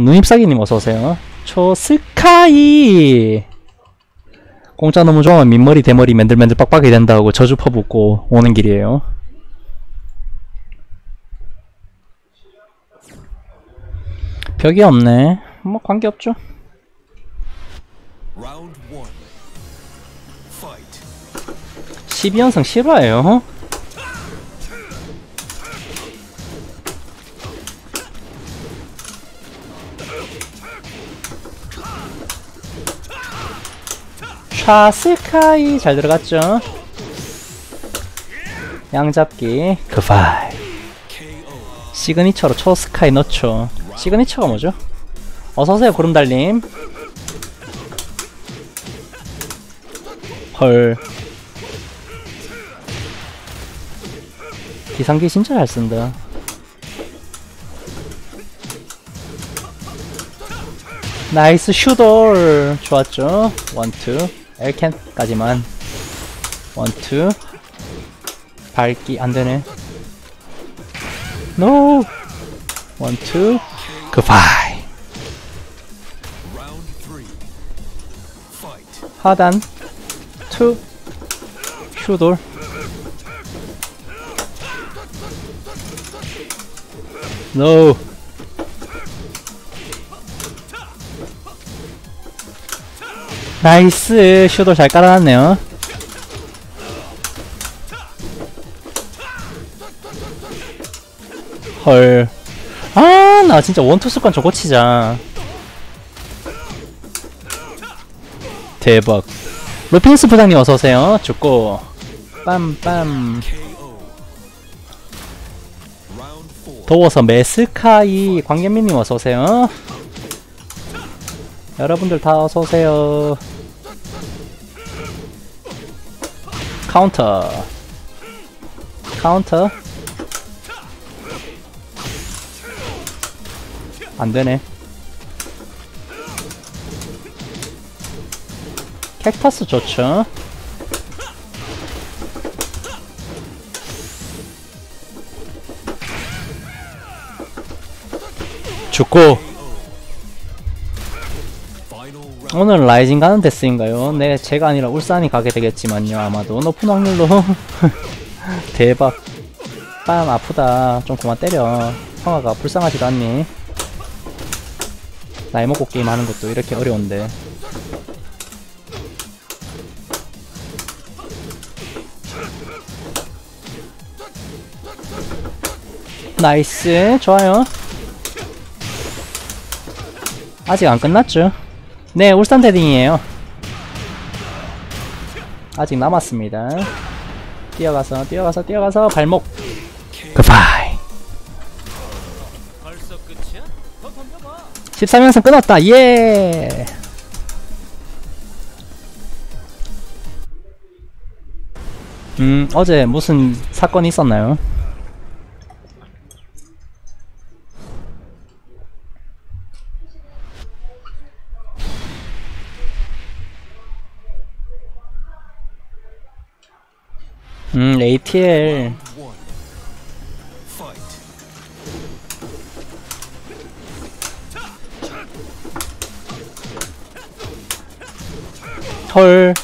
누입사기님 어서오세요. 초스카이! 공짜 너무 좋아하면 민머리 대머리 맨들맨들 빡빡이 된다고 저주 퍼붓고 오는 길이에요. 벽이 없네. 뭐 관계없죠. Round one. Fight. 12연승 실화예요. 샤스카이 잘 들어갔죠? 양잡기. KO. 시그니처로 초 스카이 넣죠. 시그니처가 뭐죠? 어서오세요 구름달님. 헐. 기상기 진짜 잘 쓴다. 나이스 슈돌. 좋았죠? 원투 엘캔까지만. 원투 밟기 안되네. 노 원투. Fight. 하단. 투 슈돌 no nice 슈돌 잘 깔아놨네요 헐 아, 나 진짜 one two 습관 좀 고치자. 대박. 루핀스 부장님 어서오세요. 죽고. 빰빰. 더워서 메스카이. 광견민님 어서오세요. 여러분들 다 어서오세요. 카운터. 카운터. 안되네. 캡터스 좋죠. 죽고. 오늘 rising 가는 데스인가요? 네, 제가 아니라 울산이 가게 되겠지만요. 아마도 높은 확률로 대박. 빰 아프다. 좀 그만 때려. 형아가 불쌍하지도 않니? 나이 먹고 게임 하는 것도 이렇게 어려운데. nice. 좋아요. 아직 안 끝났죠? 네, 울산 대딩이에요. 아직 남았습니다. 뛰어가서, 뛰어가서, 뛰어가서, 발목. goodbye. 13연승 끊었다, 예! 음, 어제 무슨 사건이 있었나요? 음, ATL. 헐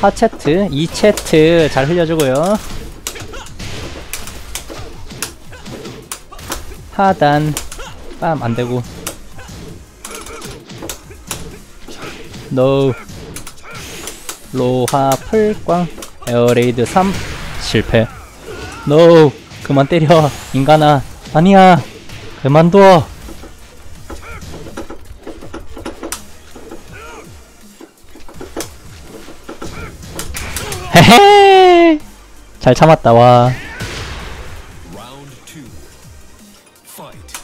하체트 2체트 잘 흘려주고요. 하단 빰 안되고. 노 로하 풀광 에어레이드 3 실패. 노 그만 때려. 인간아 아니야. 그만둬. 헤헤! 잘 참았다 와.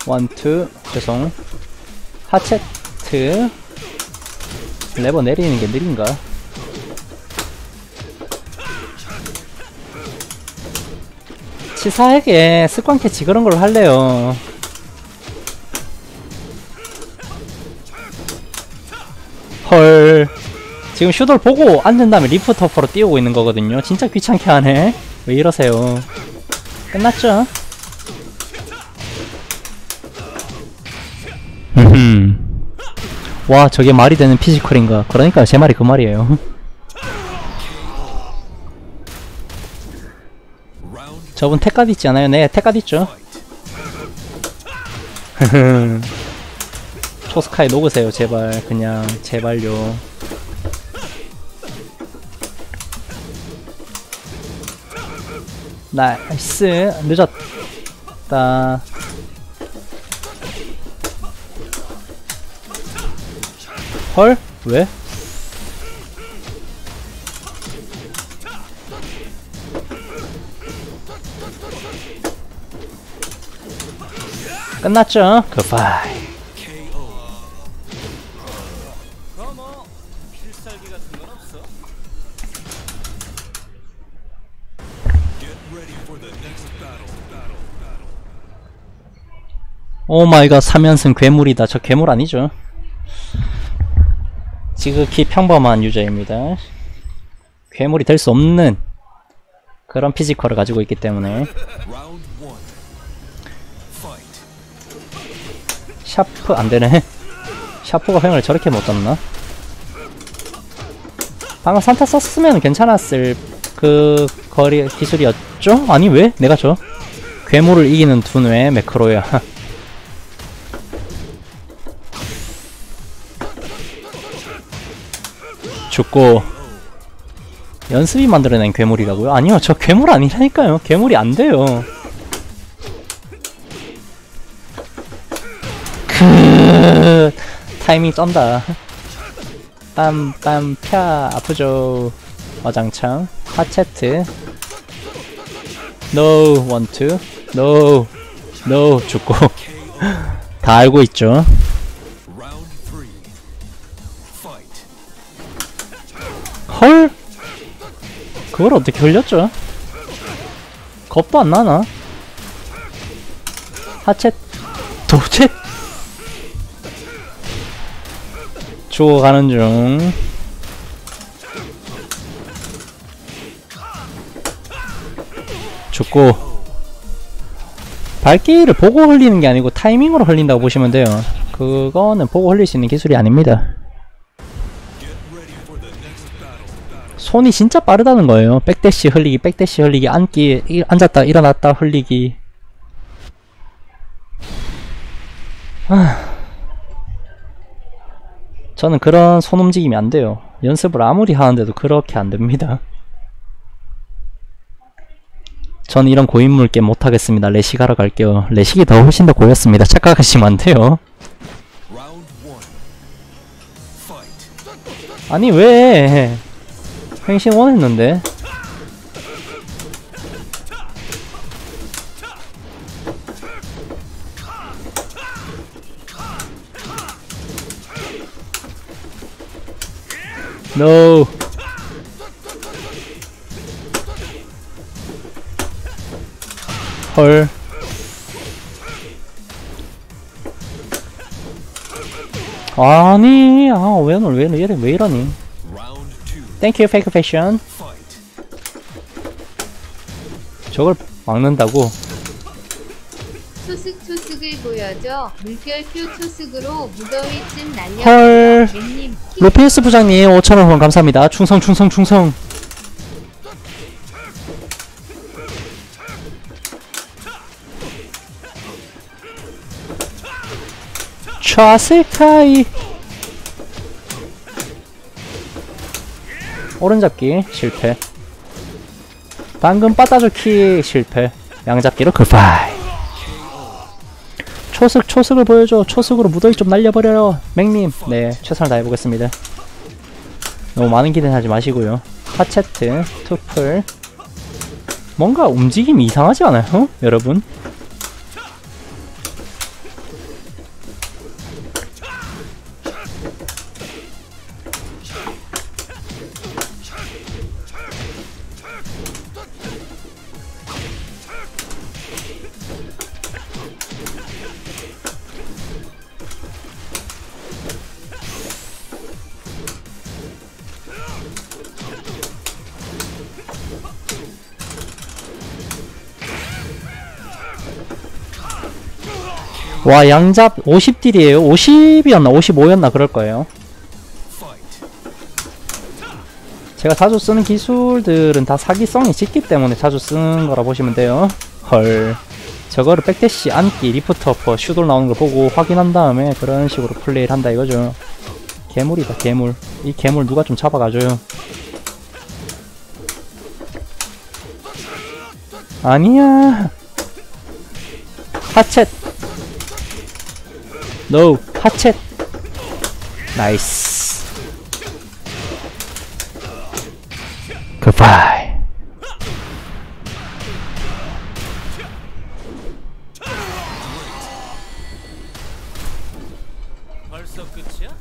원투 죄송. 하체트. 레버 내리는 게 느린가 치사하게 습관 캐치 그런 걸로 할래요. 헐. 지금 슈돌 보고 앉은 다음에 lift upper로 띄우고 있는 거거든요. 진짜 귀찮게 하네. 왜 이러세요? 끝났죠? 흠. 와 저게 말이 되는 physical인가? 그러니까 제 말이 그 말이에요 저분 택갓 있지 않아요? 네 택갓 있죠. 초스카이 녹으세요 제발 그냥 제발요 나이스 늦었다 헐? 왜? 끝났죠? goodbye. oh my god 3연승 괴물이다 저 괴물 아니죠 지극히 평범한 user입니다 괴물이 될 수 없는 그런 physical을 가지고 있기 때문에 샤프 안되네 샤프가 횡을 저렇게 못 잡나? 방금 산타 썼으면 괜찮았을 그 거리 기술이었죠? 아니 왜? 내가 줘 괴물을 이기는 두뇌 매크로야 죽고 연습이 만들어낸 괴물이라고요? 아니요 저 괴물 아니라니까요 괴물이 안 돼요 크 타이밍 쩐다. 빰빰 펴 아프죠. 어장창. hatchet. no one two no no 죽고. 다 알고 있죠. 헐? 그걸 어떻게 흘렸죠? 겁도 안 나나? 하체 도체 죽어가는 중 죽고 발기를 보고 흘리는 게 아니고 타이밍으로 흘린다고 보시면 돼요 그거는 보고 흘릴 수 있는 기술이 아닙니다. 손이 진짜 빠르다는 거예요. back dash 흘리기, back dash 흘리기, 앉기, 일- 앉았다, 일어났다 흘리기. 하... 저는 그런 손 움직임이 안 돼요. 연습을 아무리 하는데도 그렇게 안 됩니다. 전 이런 고인물 게임 못하겠습니다. 레식 하러 갈게요. 레식이 더 훨씬 더 고였습니다. 착각하시면 안 돼요. 아니 왜 횡신 원했는데 No 헐 아니 너 왜, 왜, 왜 이러니. 땡큐 페이크 패션 Fight. 저걸 막는다고 초승 초승을 보여줘 물결표 초승으로 무더위 쯤 날려 헐. 님 로페스 부장님 5천원 후원 감사합니다. 충성 충성 충성. 좌세카이. 오른잡기 실패. 방금 빠따주키 실패. 양잡기로 굿바이 초승 초승을 보여줘. 초승으로 무더위 좀 날려버려요 맥님. 네 최선을 다해보겠습니다. 너무 많은 기대는 하지 마시고요. 하체트 투플. 뭔가 움직임이 이상하지 않아요? 여러분? 와 양잡 50딜이에요. 50이었나 55였나 그럴 거예요. 제가 자주 쓰는 기술들은 다 사기성이 짙기 때문에 자주 쓰는 거라 보시면 돼요. 헐. 저거를 back dash 앉기 lift upper 슈돌 나오는 걸 보고 확인한 다음에 그런 식으로 플레이를 한다 이거죠. 괴물이다 괴물. 이 괴물 누가 좀 잡아가줘요. 아니야. 하쳇 노 하쳇 나이스. 굿바이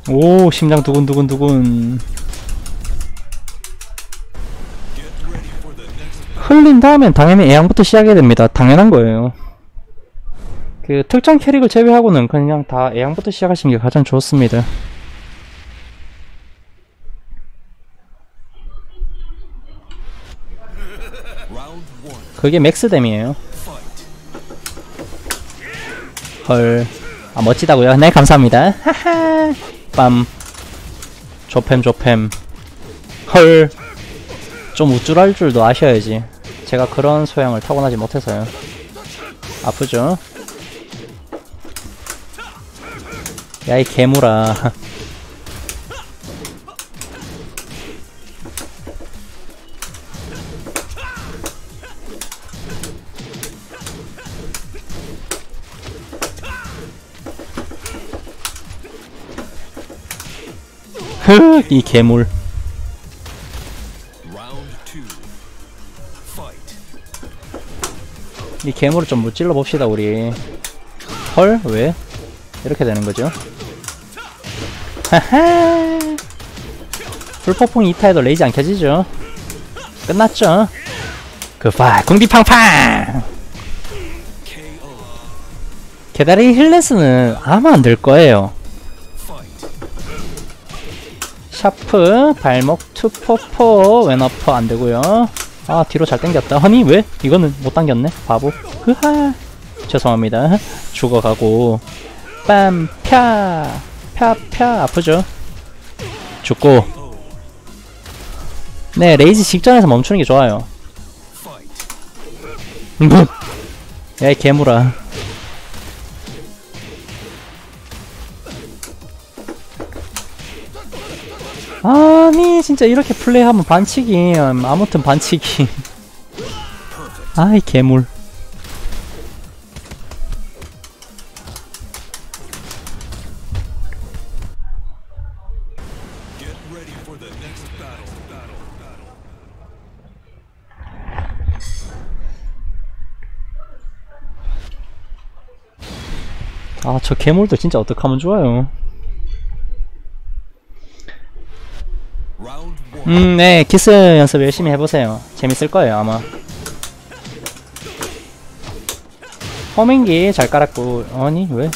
오 심장 두근두근두근. 흘린 다음엔 당연히 애양부터 시작해야 됩니다. 당연한 거예요 그 특정 캐릭을 제외하고는 그냥 다 애양부터 시작하시는 게 가장 좋습니다. 그게 Fight. 헐. 아, 멋지다고요? 네, 감사합니다. 하하. 빰. 조팸, 조팸. 헐. 좀 우쭐할 줄도 아셔야지. 제가 그런 소양을 타고나지 못해서요. 아프죠? 야, 이 개물아. 흑, 이. Fight. 이 괴물을 좀 무찔러 봅시다 우리 헐? 왜? 이렇게 되는 거죠 불폭풍 2타에도 레이지 안 켜지죠? 끝났죠? 그파 궁디팡팡. 게다리 힐레스는 아마 안 될 거예요. 샤프 발목 투포포 왼어퍼 안 되고요. 아 뒤로 잘 당겼다. 아니 왜? 이거는 못 당겼네. 바보. 흐하. 죄송합니다. 죽어가고. 빰 펴 펴펴 아프죠? 죽고. 네 rage 직전에서 멈추는 게 좋아요. 야이 괴물아 아니 진짜 이렇게 플레이하면 반칙이 음, 아무튼 반칙이. 아이 개물 아저 개물도 진짜 어떡하면 좋아요. 음, 네, 키스 연습 열심히 해보세요. 재밌을 거예요, 아마. 허밍기 잘 깔았고, 아니, 왜?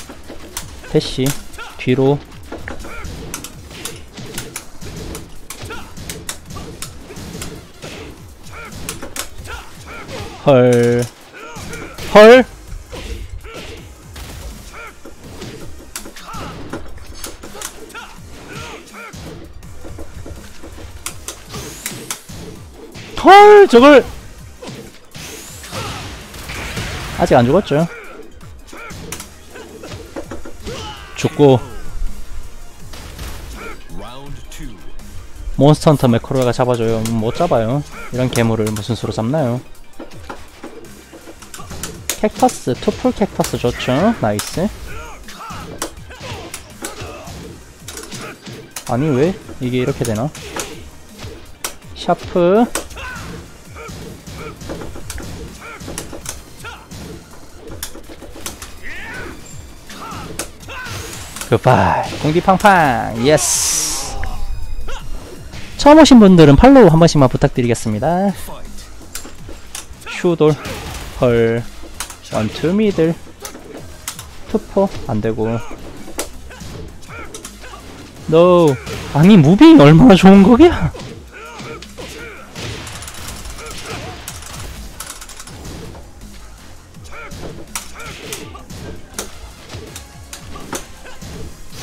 대시, 뒤로. 헐. 헐? 헐 저걸. 아직 안 죽었죠. 죽고. 몬스터 헌터 매크로가 잡아줘요. 음, 못 잡아요. 이런 괴물을 무슨 수로 잡나요? 캡터스 two four 캡터스 좋죠? nice. 아니 왜 이게 이렇게 되나? 샤프 goodbye 공기팡팡. yes 처음 오신 분들은 follow 한 번씩만 부탁드리겠습니다. 슈돌 헐 one two middle. two four 안되고. no 아니 moving이 얼마나 좋은 거야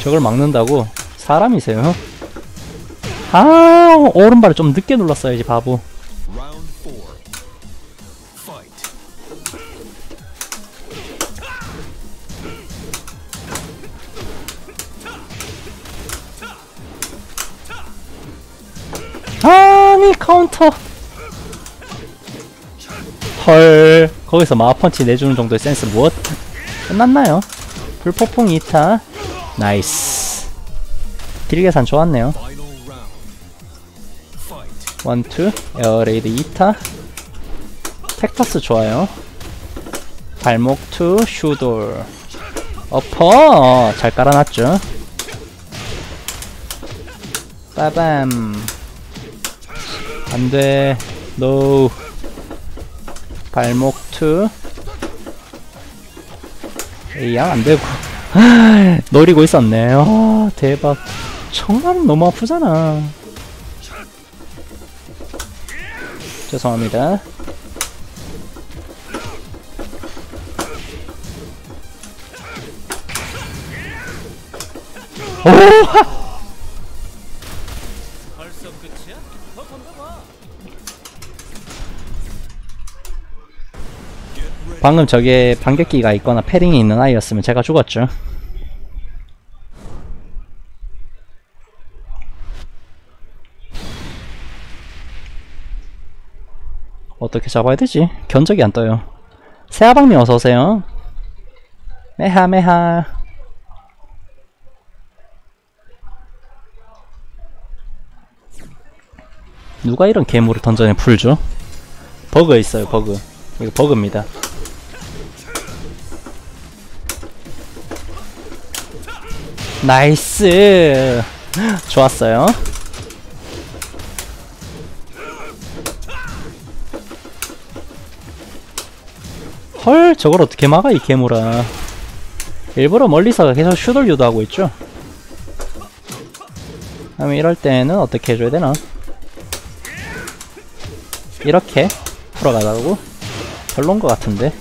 저걸 막는다고? 사람이세요? 아, 오른발을 좀 늦게 눌렀어야지, 바보. 아니, 카운터. 헐, 거기서 마펀치 내주는 정도의 센스 무엇? 끝났나요? 불폭풍 2타. Nice. 딜 계산 좋았네요. 원투 에어레이드 2타. 텍터스 좋아요. 발목 투 슈돌. 어퍼! 잘 깔아놨죠? 빠밤. 안돼. No. 발목 투. 에이 양 안되고 노리고 있었네 아 대박 청라는 너무 아프잖아 죄송합니다. 오! 방금 저게 반격기가 있거나 패링이 있는 아이였으면 제가 죽었죠. 어떻게 잡아야 되지? 견적이 안 떠요. 새아방님 어서오세요. 메하, 메하. 누가 이런 괴물을 던전에 풀죠? 버그 있어요, 버그. 이거 버그입니다. Nice! 좋았어요. 헐 저걸 어떻게 막아 이 괴물아. 일부러 멀리서 계속 슈돌 유도하고 있죠. 그럼 이럴 때는 어떻게 해줘야 되나? 이렇게 풀어가다고? 별론 것 같은데.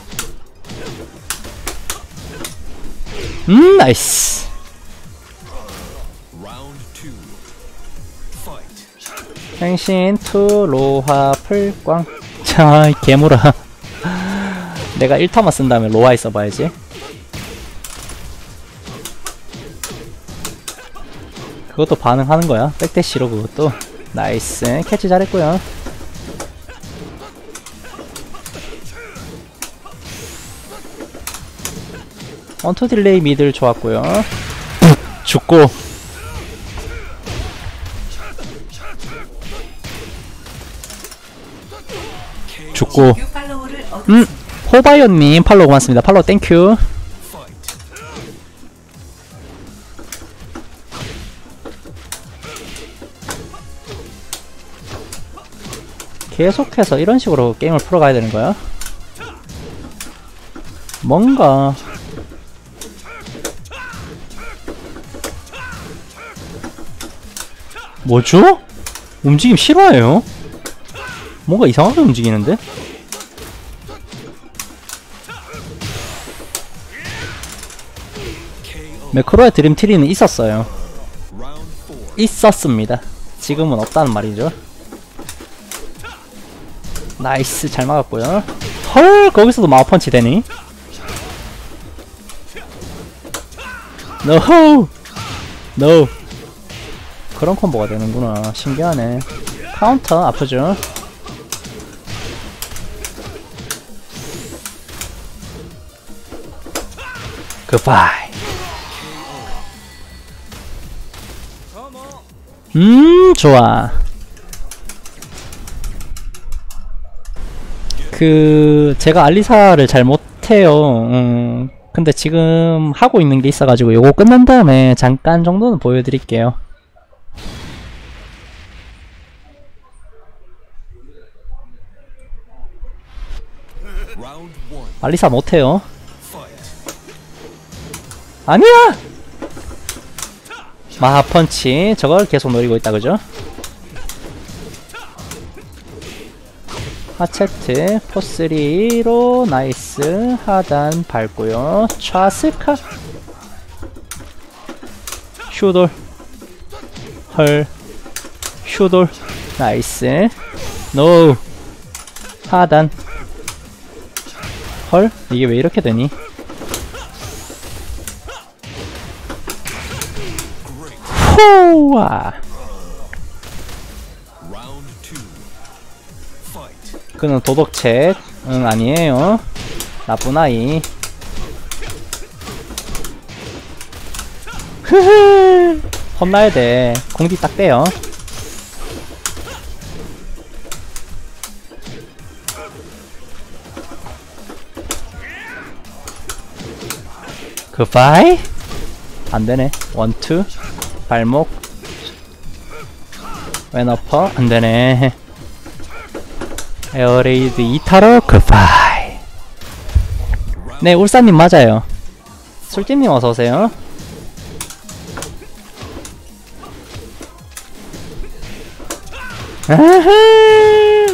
음 나이스 행신 투 로하 풀광 자이 괴물아 내가 1터만 쓴 다음에 로아에 써봐야지. 그것도 반응하는 거야. 백대시로 그것도. Nice. Catch 잘했고요. 원투 delay middle 좋았고요. 죽고 죽고 음 호바이언님 follow 고맙습니다 follow thank you. 계속해서 이런 식으로 게임을 풀어가야 되는 거야? 뭔가 뭐죠? 움직임 싫어해요? 뭔가 이상하게 움직이는데? 매크로의 드림트리는 있었어요. 있었습니다. 지금은 없다는 말이죠. Nice 잘 막았고요. 헐 거기서도 마하펀치 되니? No no. 그런 콤보가 되는구나. 신기하네. 카운터 아프죠 굿바이 음 좋아 그 제가 알리사를 잘 못해요 음, 근데 지금 하고 있는 게 있어가지고 요거 끝난 다음에 잠깐 정도는 보여드릴게요. 알리사 못해요. 아니야! 마하펀치 저걸 계속 노리고 있다 그죠? 하체트 포3로 nice 하단 밟고요. 좌스카! 슈돌. 헐. 슈돌. Nice. 노우 하단. 헐 이게 왜 이렇게 되니 Fight. 그는 도덕책 응 아니에요. 나쁜 아이. 흐흐. 혼나야 돼. 공기 딱 떼요. Goodbye 안되네. 원투 발목. 왼어퍼. 안되네. 에어레이드 2타로 goodbye. 네 울산님 맞아요. 술집님 어서오세요.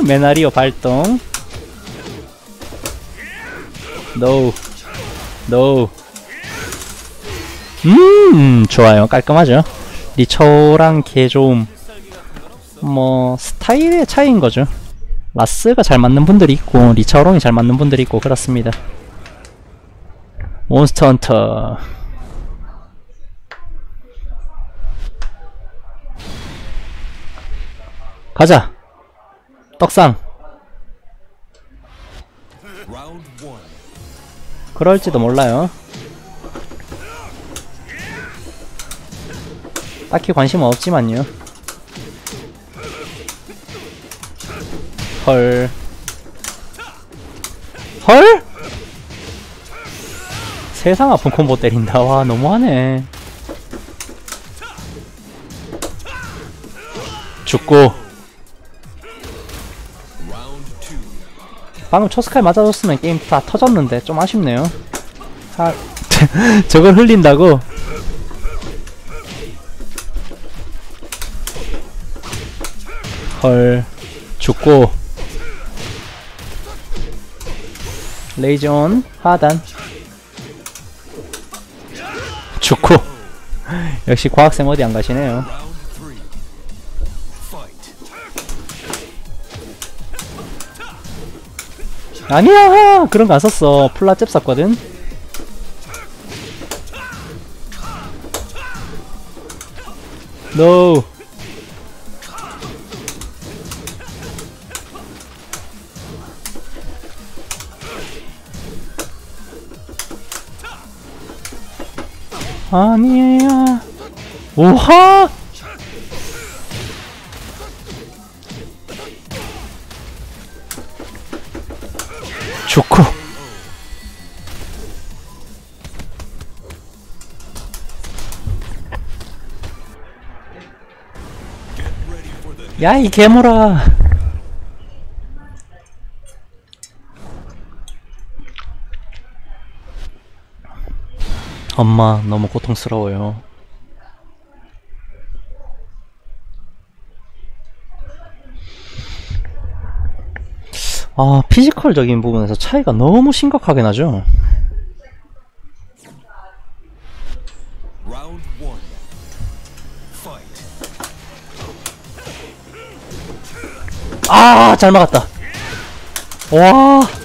메나리오 발동. No no 음 좋아요. 깔끔하죠 리처랑 개좀 뭐 스타일의 차이인 거죠. 라스가 잘 맞는 분들이 있고 리차오롱이 잘 맞는 분들이 있고 그렇습니다. 몬스터 헌터. 가자. 떡상. 그럴지도 몰라요 딱히 관심은 없지만요 헐 헐? 세상 아픈 콤보 때린다 와 너무하네 죽고. 방금 초스칼 맞아줬으면 게임 다 터졌는데 좀 아쉽네요 아, 저걸 흘린다고? 헐. 죽고. 레이전 하단. 죽고. 역시 과학생 어디 안 가시네요. 아니야! 그런 거 안 썼어. 플라 잽 썼거든. 노 아니야 오하 좋고 야이 괴물아 엄마 너무 고통스러워요 아 피지컬적인 부분에서 차이가 너무 심각하게 나죠. 아, 잘 막았다. 와.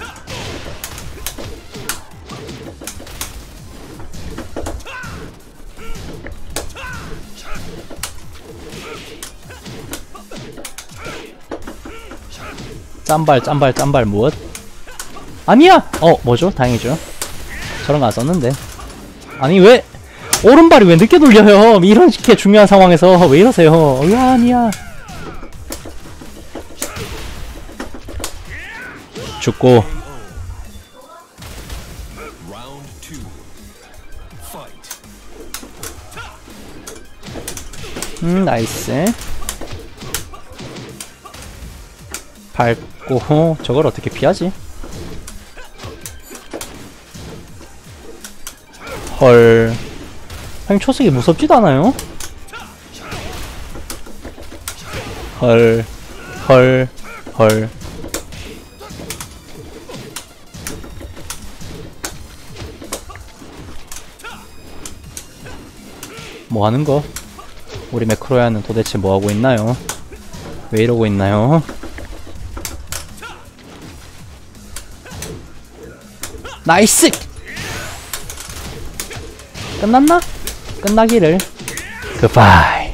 짬발, 짬발, 짬발, 무엇? 아니야! 어, 뭐죠? 다행이죠. 저런 거 안 썼는데. 아니, 왜, 오른발이 왜 늦게 돌려요? 이렇게 중요한 상황에서 왜 이러세요? 야, 아니야. 죽고. 음 나이스 밟고 저걸 어떻게 피하지? 헐 형님 초석이 무섭지도 않아요? 헐 헐, 헐. 뭐 하는 거? 우리 매크로야는 도대체 뭐 하고 있나요? 왜 이러고 있나요? 나이스! 끝났나? 끝나기를. 굿바이.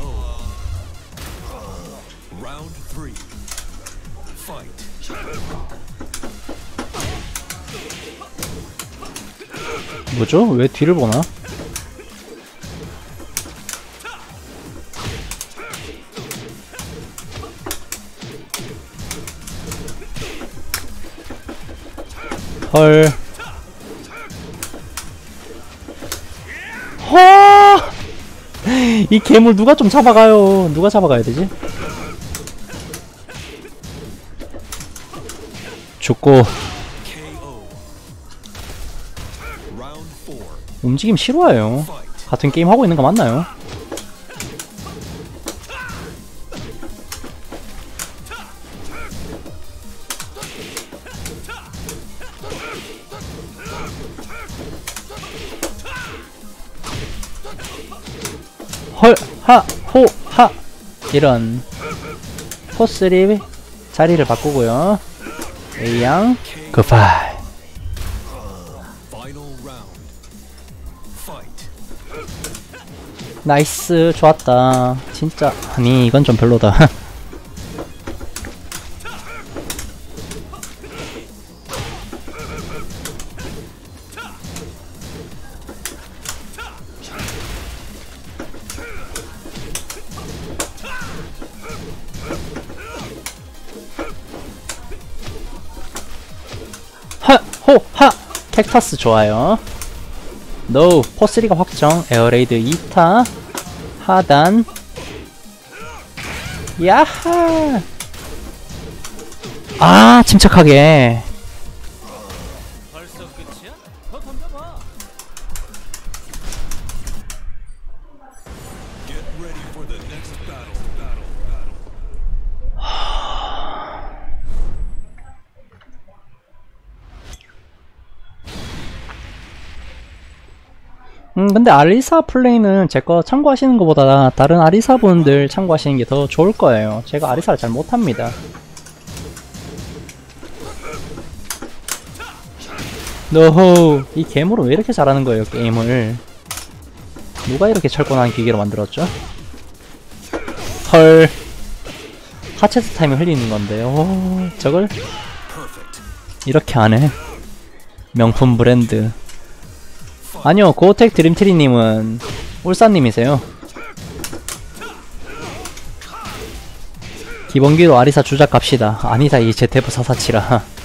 뭐죠? 왜 뒤를 보나? 헐. 이 괴물 누가 좀 잡아가요. 누가 잡아가야 되지? 죽고. 움직임 싫어해요. Fight. 같은 게임 하고 있는 거 맞나요? 하, 호, 하. 이런 포스리 자리를 바꾸고요. A양, 굿바이. 나이스 좋았다 진짜 아니 이건 좀 별로다 호하! 캡터스 좋아요. 노 포스리가 확정. 에어레이드 2타. 하단. 야하! 아 침착하게 근데 아리사 플레이는 제 거 참고하시는 것보다 다른 아리사 분들 참고하시는 게 더 좋을 거예요. 제가 아리사를 잘 못합니다. 노호 이 괴물은 왜 이렇게 잘하는 거예요 게임을? 누가 이렇게 철권한 기계로 만들었죠? 헐. 하체스 타임이 흘리는 건데 오 저걸. 이렇게 하네. 명품 브랜드 아니요 고텍 드림트리님은 울산님이세요. 기본기로 아리사 주작 갑시다. 아니다 이 제테프 사사치라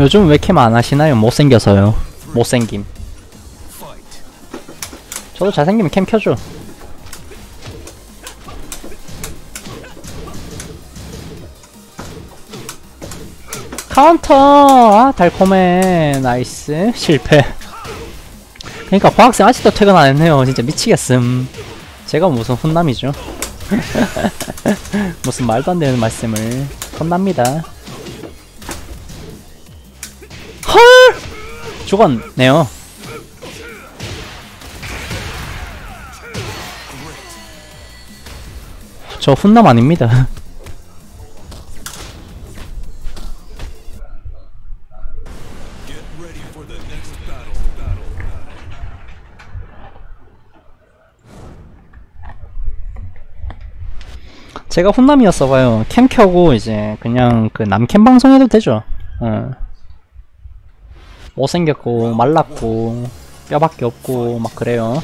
요즘 왜 캠 안 하시나요? 못생겨서요. 못생김. 저도 잘생기면 캠 켜줘. 카운터! 아 달콤해. Nice. 실패. 그러니까 과학생 아직도 퇴근 안 했네요. 진짜 미치겠음. 제가 무슨 훈남이죠? 무슨 말도 안 되는 말씀을. 혼납니다 헐 죽었네요 저 훈남 아닙니다. 제가 훈남이었어봐요. 캠 켜고 이제 그냥 그 남캠 방송해도 되죠. 어. 못생겼고 말랐고 뼈밖에 없고 막 그래요.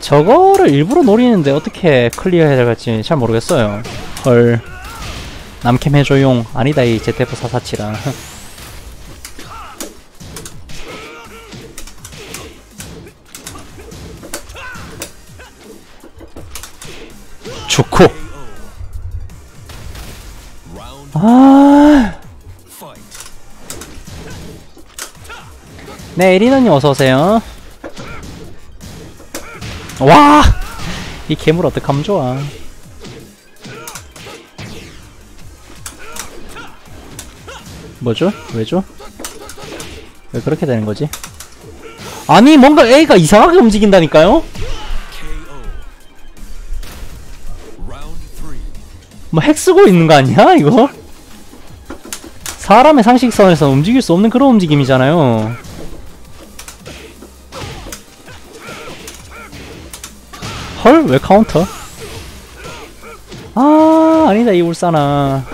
저거를 일부러 노리는데 어떻게 클리어해야 될지 잘 모르겠어요. 헐. 남캠 해줘용 아니다 이 ZF 447라. 좋고 네, 에리너님 어서오세요. 와! 이 괴물 어떡하면 좋아. 뭐죠? 왜죠? 왜 그렇게 되는 거지? 아니, 뭔가 A가 이상하게 움직인다니까요? 뭐 핵 쓰고 있는 거 아니야, 이거? 사람의 상식선에서 움직일 수 없는 그런 움직임이잖아요. 헐? 왜 카운터? 아, 아니다, 이 울산아.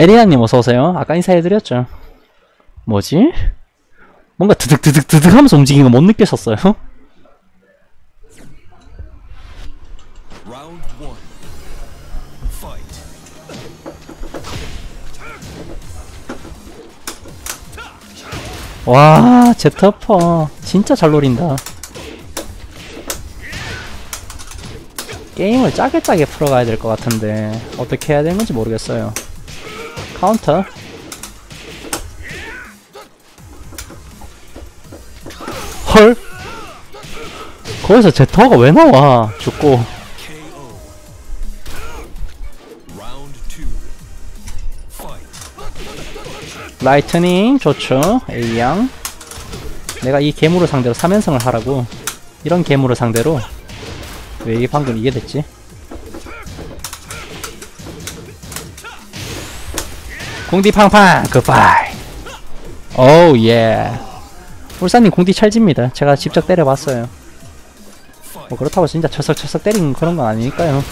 에리아님 어서오세요. 아까 인사해드렸죠. 뭐지? 뭔가 드득드득드득 하면서 움직이는 거 못 느끼셨어요? 와, 제트어퍼. 진짜 잘 노린다. 게임을 짜게 짜게 풀어가야 될 것 같은데, 어떻게 해야 되는 건지 모르겠어요. 카운터. 헐? 거기서 제트어퍼가 왜 나와? 죽고. 라이트닝 좋죠 A양 내가 이 괴물을 상대로 3연승을 하라고 이런 괴물을 상대로 왜 이게 방금 이게 됐지? 공디 팡팡 굿바이 오우 예 울산님 공디 찰집니다. 제가 직접 때려봤어요. 뭐 그렇다고 진짜 철썩철썩 때린 그런 건 아니니까요.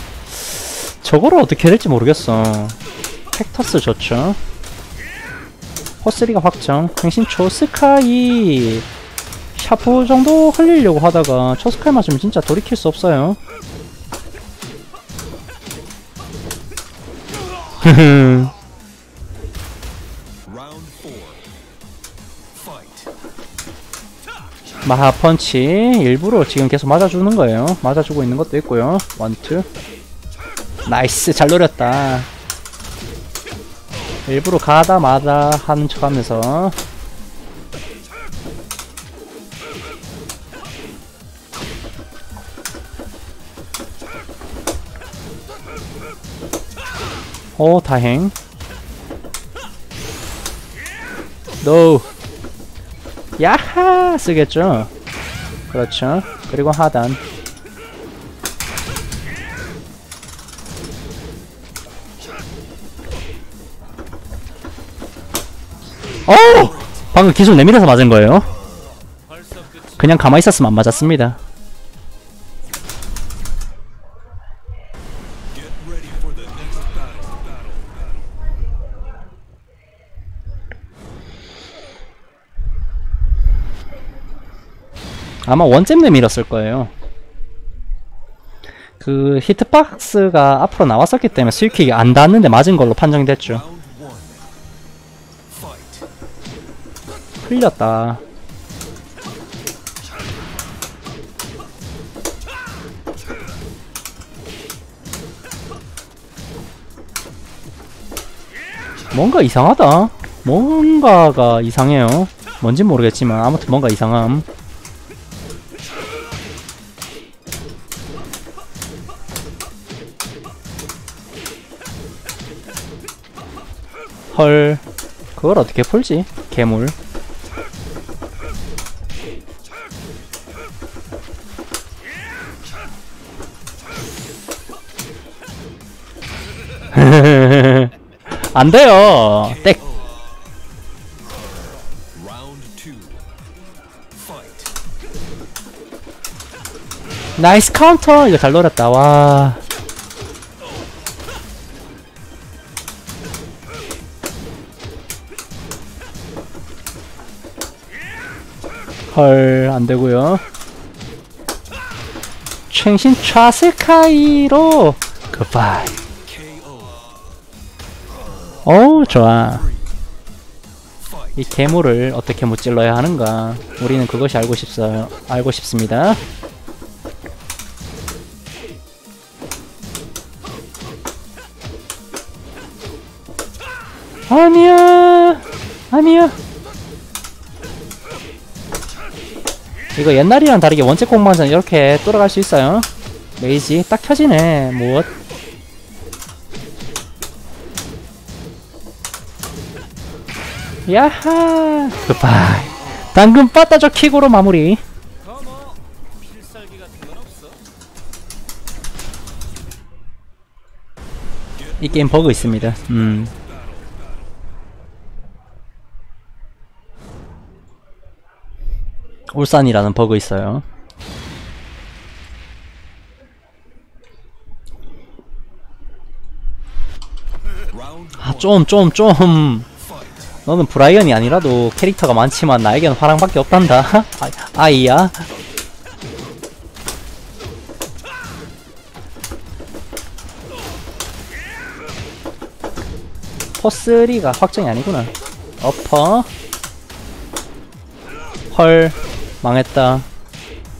저거를 어떻게 해야 될지 모르겠어. 팩터스 좋죠? 호스리가 확정. 행신초 스카이. 샤프 정도 흘리려고 하다가 초 스카이 맞으면 진짜 돌이킬 수 없어요. Round 마하펀치 일부러 지금 계속 맞아주는 거예요. 맞아주고 있는 것도 있고요. 원투. Nice 잘 노렸다. 일부러 가다 마다 하는 척 하면서. 오 다행. 노 야하 쓰겠죠? 그렇죠. 그리고 하단. 오! 방금 기술 내밀어서 맞은 거예요. 그냥 가만히 있었으면 안 맞았습니다 아마 원잼 내밀었을 거예요. 그 히트박스가 앞으로 나왔었기 때문에 스위킥이 안 닿았는데 맞은 걸로 판정됐죠. 흘렸다. 뭔가 이상하다. 뭔가가 이상해요. 뭔진 모르겠지만 아무튼 뭔가 이상함 헐 그걸 어떻게 풀지 괴물 안 돼요. 땡. 나이스 카운터. 이거 잘 노렸다. 와. 헐 안되고요. 최신 차스카이로 굿바이. 어우 좋아. 이 괴물을 어떻게 무찔러야 하는가. 우리는 그것이 알고 싶어요 알고 싶습니다. 아니야! 아니야 이거 옛날이랑 다르게 원체 공방전 이렇게 돌아갈 수 있어요. 메이지 딱 켜지네 무엇. 야하! 굿바이. 당근 빠따져 킥으로 마무리. 이 게임 버그 있습니다. 음 울산이라는 버그 있어요. 아 좀 좀 좀. 너는 브라이언이 아니라도 캐릭터가 많지만 나에겐 화랑밖에 없단다. 아, 아이야. 포3가 확정이 아니구나. 어퍼. 헐 망했다.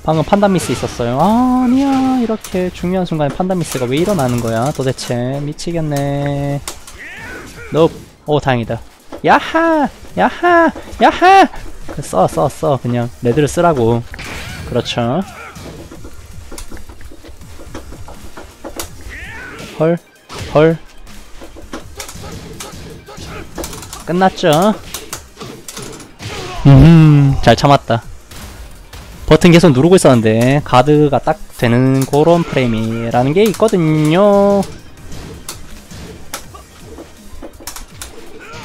방금 판단 미스 있었어요. 아, 아니야 이렇게 중요한 순간에 판단 미스가 왜 일어나는 거야? 도대체 미치겠네. 너, 오 다행이다. 야하! 야하! 야하! 써 써 써. 그냥 레드를 쓰라고. 그렇죠. 헐 헐. 끝났죠? 음 잘 참았다 버튼 계속 누르고 있었는데 가드가 딱 되는 그런 프레임이라는 게 있거든요.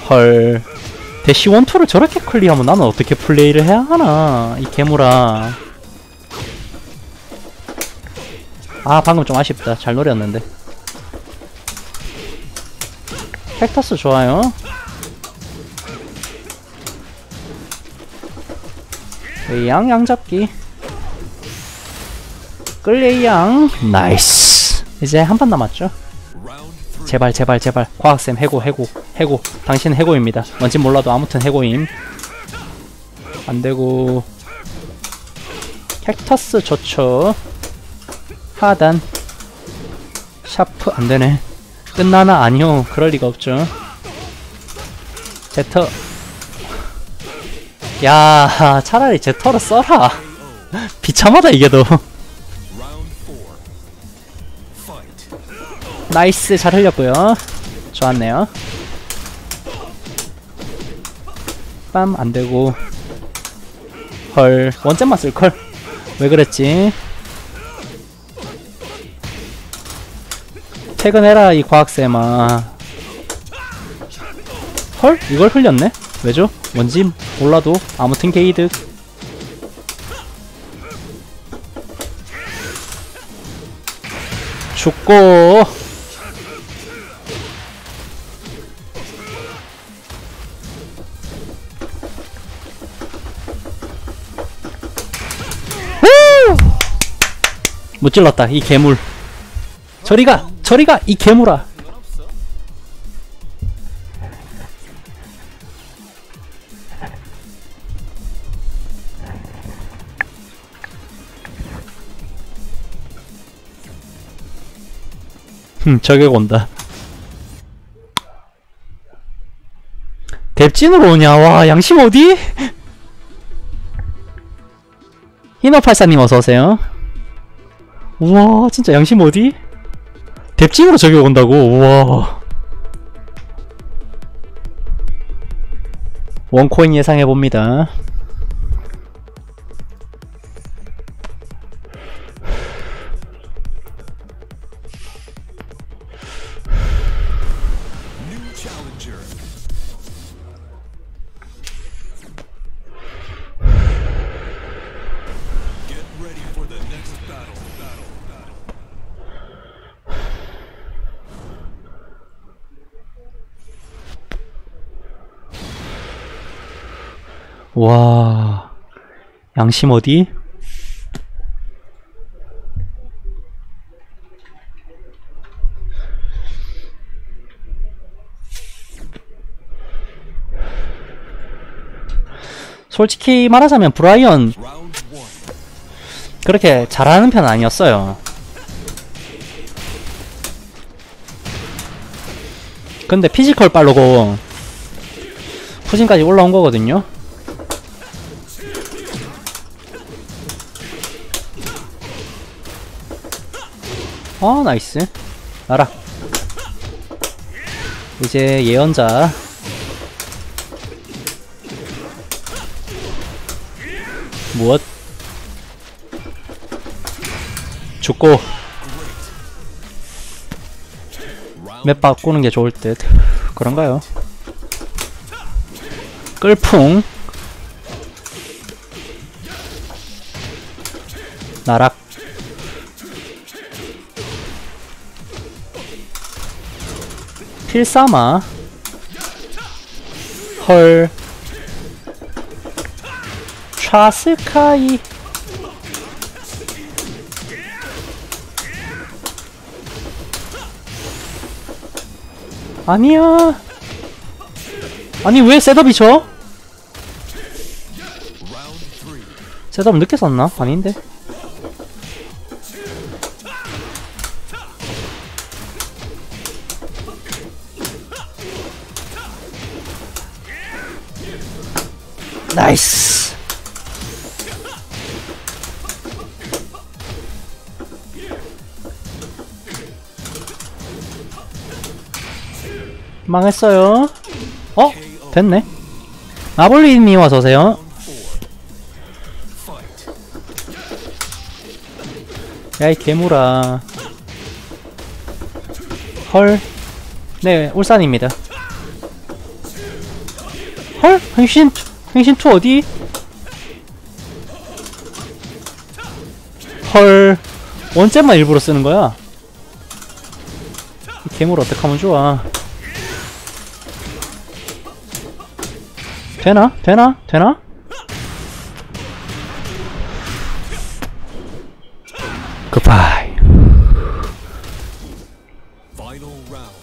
헐. 대시 원투를 저렇게 클리어하면 나는 어떻게 플레이를 해야 하나 이 괴물아. 아 방금 좀 아쉽다. 잘 노렸는데. 캡터스 좋아요 양 양 잡기. 끌레양. nice. 이제 한 판 남았죠. 제발 제발 제발. 과학쌤 해고 해고 해고. 당신 해고입니다. 뭔진 몰라도 아무튼 해고임. 안되고. 캡터스 좋죠? 하단. 샤프 안되네. 끝나나? 아니요. 그럴 리가 없죠. 제터 야 차라리 제터를 써라. 비참하다 이게. Fight. nice 잘 흘렸고요. 좋았네요. 빰 안되고. 헐 원잼만 쓸걸? 왜 그랬지? 퇴근해라 이 과학쌤아 헐 이걸 흘렸네? 왜죠? 뭔지 몰라도 아무튼 게이득. 죽고. 우! 못 찔렀다 이 괴물. 저리가 저리가 이 괴물아 흠 저격 온다. 뎁진으로 오냐? 와 양심 어디? 히너팔사님 어서오세요. 우와 진짜 양심 어디? 뎁진으로 저격 온다고? 우와. 원코인 예상해봅니다 와 양심 어디? 솔직히 말하자면 브라이언. 그렇게 잘하는 편은 아니었어요. 근데 피지컬 빨르고 푸진까지 올라온 거거든요. 아 나이스. 나라 이제 예언자. 무엇? 죽고. 맵 바꾸는 게 좋을 듯. 그런가요? 끌풍. 나락 필사마. 헐. 차스카이. 아니야. 아니 왜 셋업이 three. 셋업 늦게 썼나? 아닌데 나이스 망했어요 어? 됐네 나볼리님 Fight. 야이 괴물아 헐. 네, 울산입니다. 헐? 행신, 행신2 어디? 헐. 원잼만 일부러 쓰는 거야? 이 괴물 어떡하면 좋아. 되나? 되나? 되나? 굿바이. Round.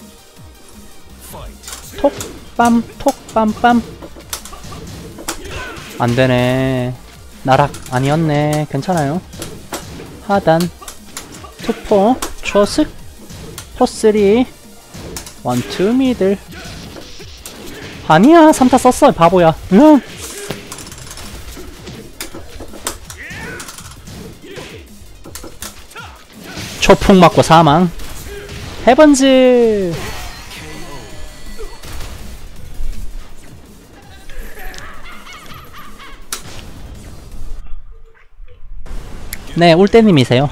Fight. 톡빰 톡 빰빰 안되네. 나락 아니었네. 괜찮아요. 하단. 투포. 초습 포3 원투 미들. 아니야. 3타 썼어 바보야. 응. 초풍 맞고 사망. 헤븐즈 네, 울대님이세요.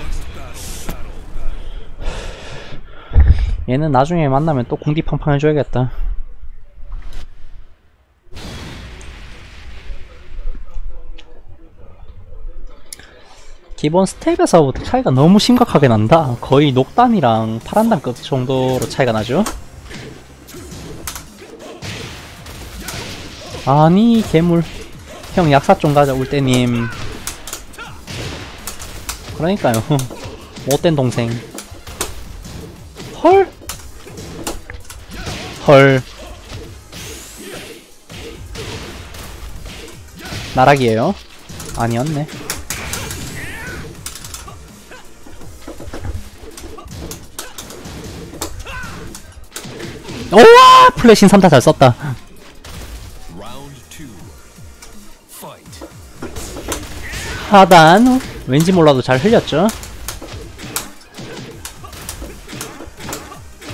얘는 나중에 만나면 또 궁디팡팡 해줘야겠다. 기본 스텝에서 차이가 너무 심각하게 난다. 거의 녹단이랑 파란단급 정도로 차이가 나죠. 아니 괴물 형 약사 좀 가자 울대님 그러니까요. 못된 동생. 헐. 헐. 나락이에요. 아니었네. 오와! 플래신 3타 잘 썼다. 하단 왠지 몰라도 잘 흘렸죠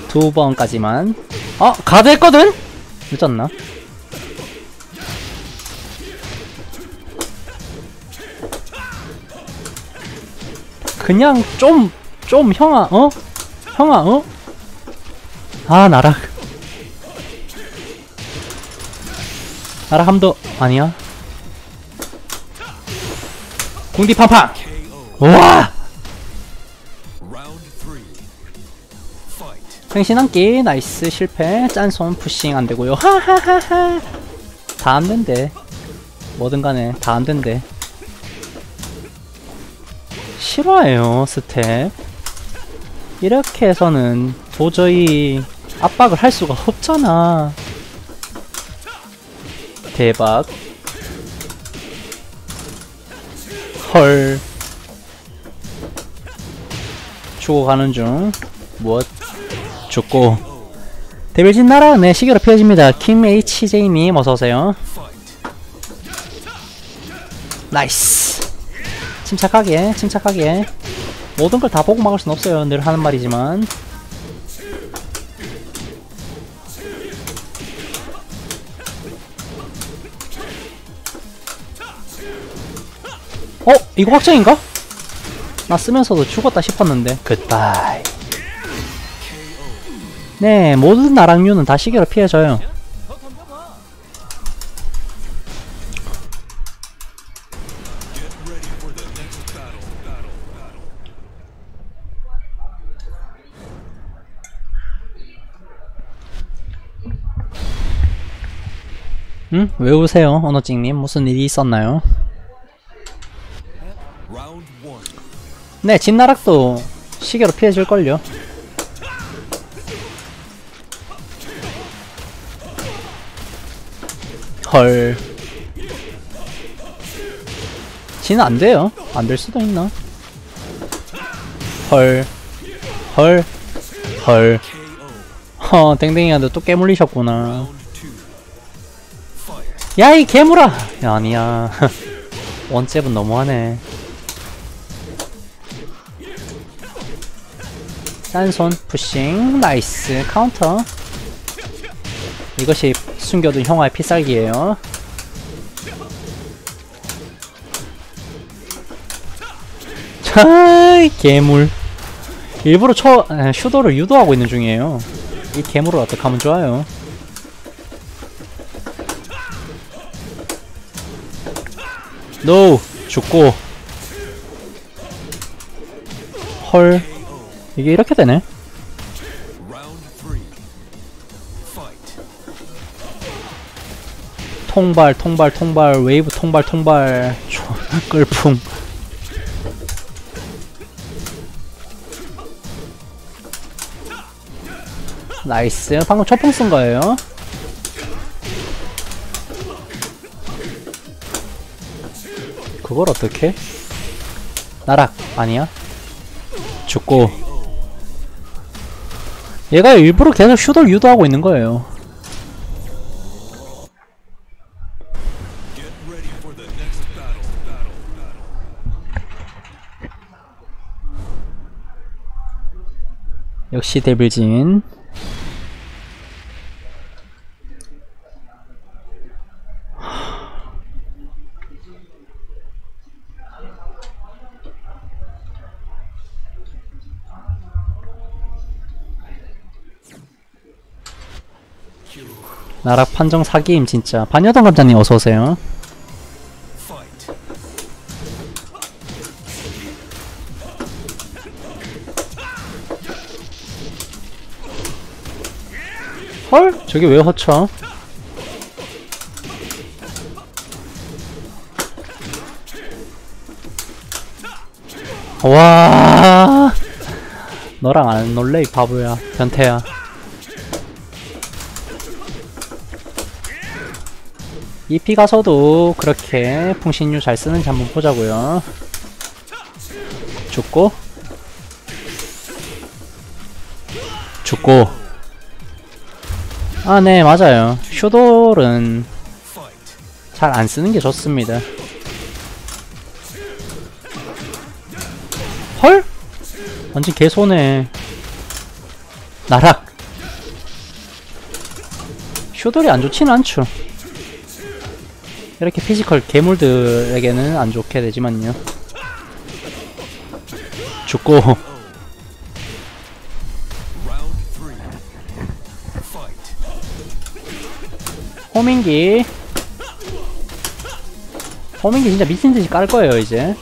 두 번까지만 어? 가드 했거든? 늦었나? 그냥 좀, 좀 형아, 어? 형아, 어? 아, 나락. 나락 함도, 아니야. 궁디 팡팡! KO. 우와! Round three. Fight. 횡신 한끼 nice 실패 짠손 pushing 안되고요 하하하하 다 안된대 뭐든 간에 다 안된대 싫어해요 스텝 이렇게 해서는 도저히 압박을 할 수가 없잖아 대박 헐 죽어가는 중. 무엇? 죽고. 데빌진 나라. 네 시계로 피해집니다. 김 HJ님 어서오세요. nice. 침착하게 침착하게. 모든 걸 다 보고 막을 순 없어요. 늘 하는 말이지만. 어? 이거 확정인가? 나 쓰면서도 죽었다 싶었는데 굿바이 네 모든 나랑류는 다 시계로 피해져요 응? 왜 우세요 언어찡님 무슨 일이 있었나요? 네, 진나락도 시계로 피해줄걸요. 헐. 진은 안 돼요. 안 될 수도 있나? 헐. 헐. 헐. 허, 땡땡이한테 또 깨물리셨구나. 야, 이 개물아! 야, 아니야. one잽은 너무하네. 짠손 pushing nice 카운터. 이것이 숨겨둔 형아의 필살기예요. 자 괴물. 일부러 초 에, 슈도를 유도하고 있는 중이에요. 이 괴물을 어떻게 하면 좋아요? no 죽고. 헐 이게 이렇게 되네. 통발 통발 통발 웨이브 통발 통발. 조- 끌풍. nice. 방금 초풍 쓴 거예요. 그걸 어떻게 나락. 아니야? 죽고 얘가 일부러 계속 슈돌 유도하고 있는 거예요. 역시 데빌진 나락 판정 사기임 진짜 반여동 감자님 어서오세요. 헐? 저게 왜 허쳐? 와 너랑 안 놀래 이 바보야 변태야 EP 가서도 그렇게 풍신유 잘 쓰는지 한번 보자고요 죽고 죽고 아, 네, 맞아요. 슈돌은. 잘 안 쓰는 게 좋습니다. 헐? 완전 개손해. 나락. 슈돌이 안 좋지는 않죠. 이렇게 physical 괴물들에게는 안 좋게 되지만요. 죽고. 호밍기 호밍기 진짜 미친듯이 깔 거예요 이제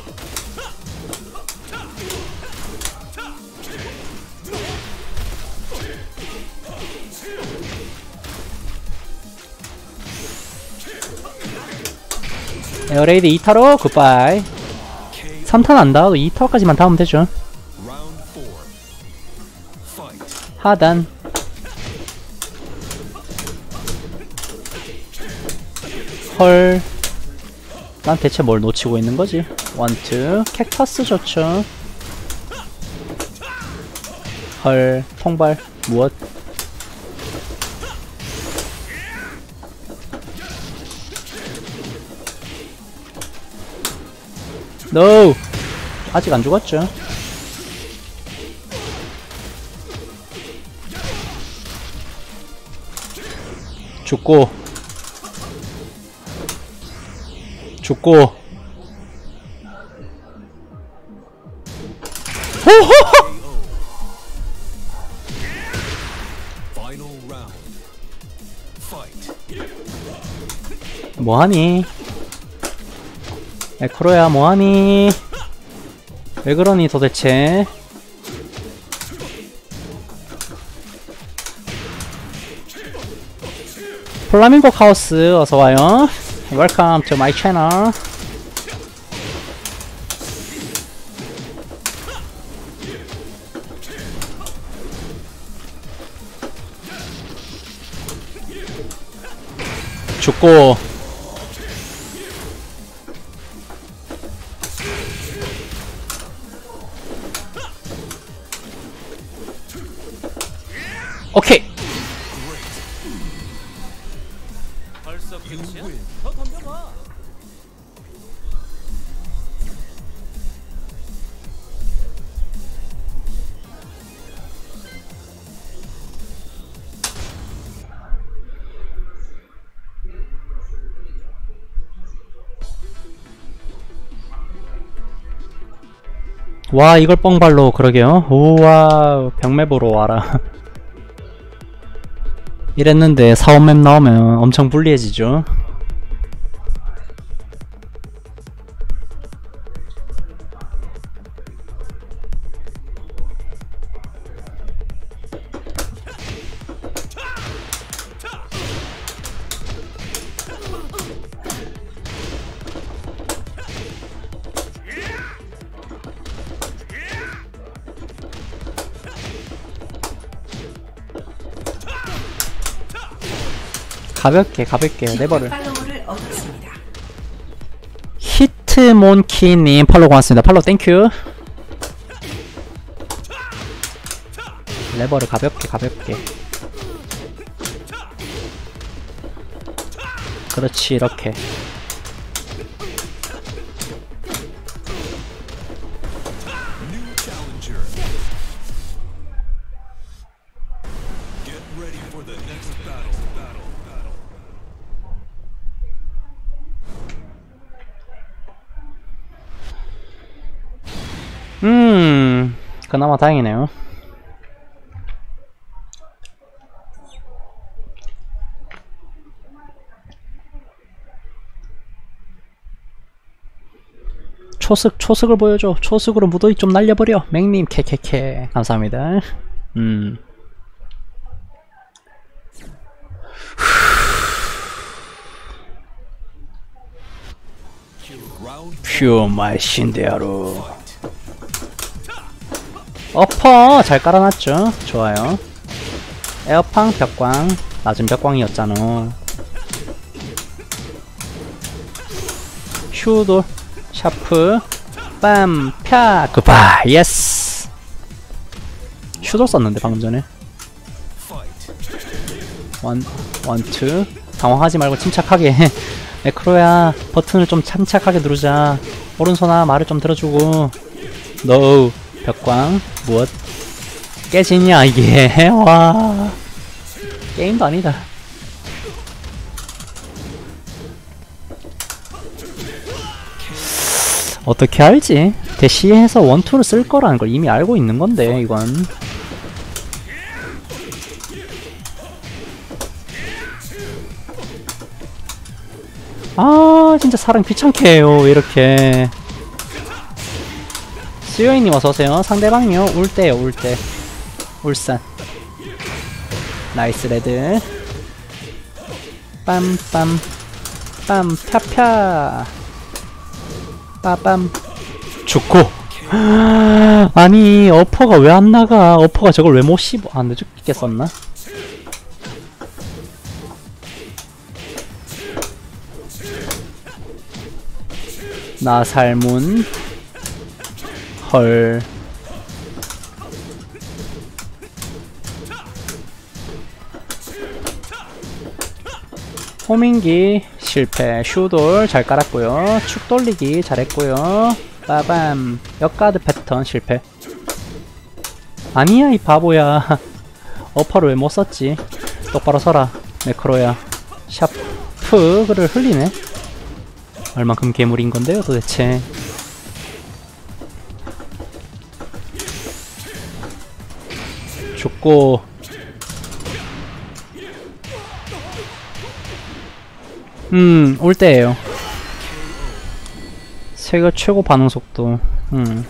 air raid 2타로 goodbye 3타 안 닿아도 2타까지만 닿으면 되죠. 하단 헐. 난 대체 뭘 놓치고 있는 거지? one two 캡터스 좋죠. 헐. 통발 무엇? 노. 아직 안 죽었죠? 죽고 죽고. 뭐하니? 에크로야 뭐하니? 왜 그러니 도대체? 플라밍고 카오스 어서와요 Welcome to 죽고 와 이걸 뻥발로 그러게요. 우와 병맵으로 와라. 이랬는데 사원맵 나오면 엄청 불리해지죠 가볍게 가볍게 얻었습니다. 히트몬키님 follow 고맙습니다. follow thank you. 레버를 가볍게 가볍게. 그렇지 이렇게 그나마 다행이네요. 초습 초습을 보여줘. 초습으로 무더위 좀 날려버려. 맹님 캐캐캐 감사합니다. 음. Round 퓨 말신데아로 어퍼 잘 깔아놨죠 좋아요 에어팡 벽광 낮은 벽광이었잖아 슈도 샤프 빰펴 굿바 예스 슈도 썼는데 방금 전에. 원, one, two. 당황하지 말고 침착하게. 매크로야, 버튼을 좀 침착하게 누르자. 오른손아, 말을 좀 들어주고. no, 벽광, 무엇? 깨지냐, 이게. 와. 게임도 아니다. 어떻게 알지? 대시해서 one two를 쓸 거라는 걸 이미 알고 있는 건데, 이건. 아 진짜 사람 귀찮게 해요 왜 이렇게 수요이님 어서오세요. 상대방이요. 울대요 울대 울산. nice red. 빰빰. 빰 펴펴. 빠빰. 죽고 아니 upper가 왜 안 나가? upper가 저걸 왜 못 씹어? 아 근데 죽겠었나? 나살문 헐. 호밍기 실패. 슈돌 잘 깔았고요. 축 돌리기 잘했고요. 빠밤. 역가드 패턴 실패. 아니야 이 바보야. 어퍼를 왜 못 썼지? 똑바로 서라 매크로야. 샤프를 흘리네. 얼만큼 괴물인 건데요 도대체 죽고 음, 올 때예요. 세계 최고 반응 속도. 음.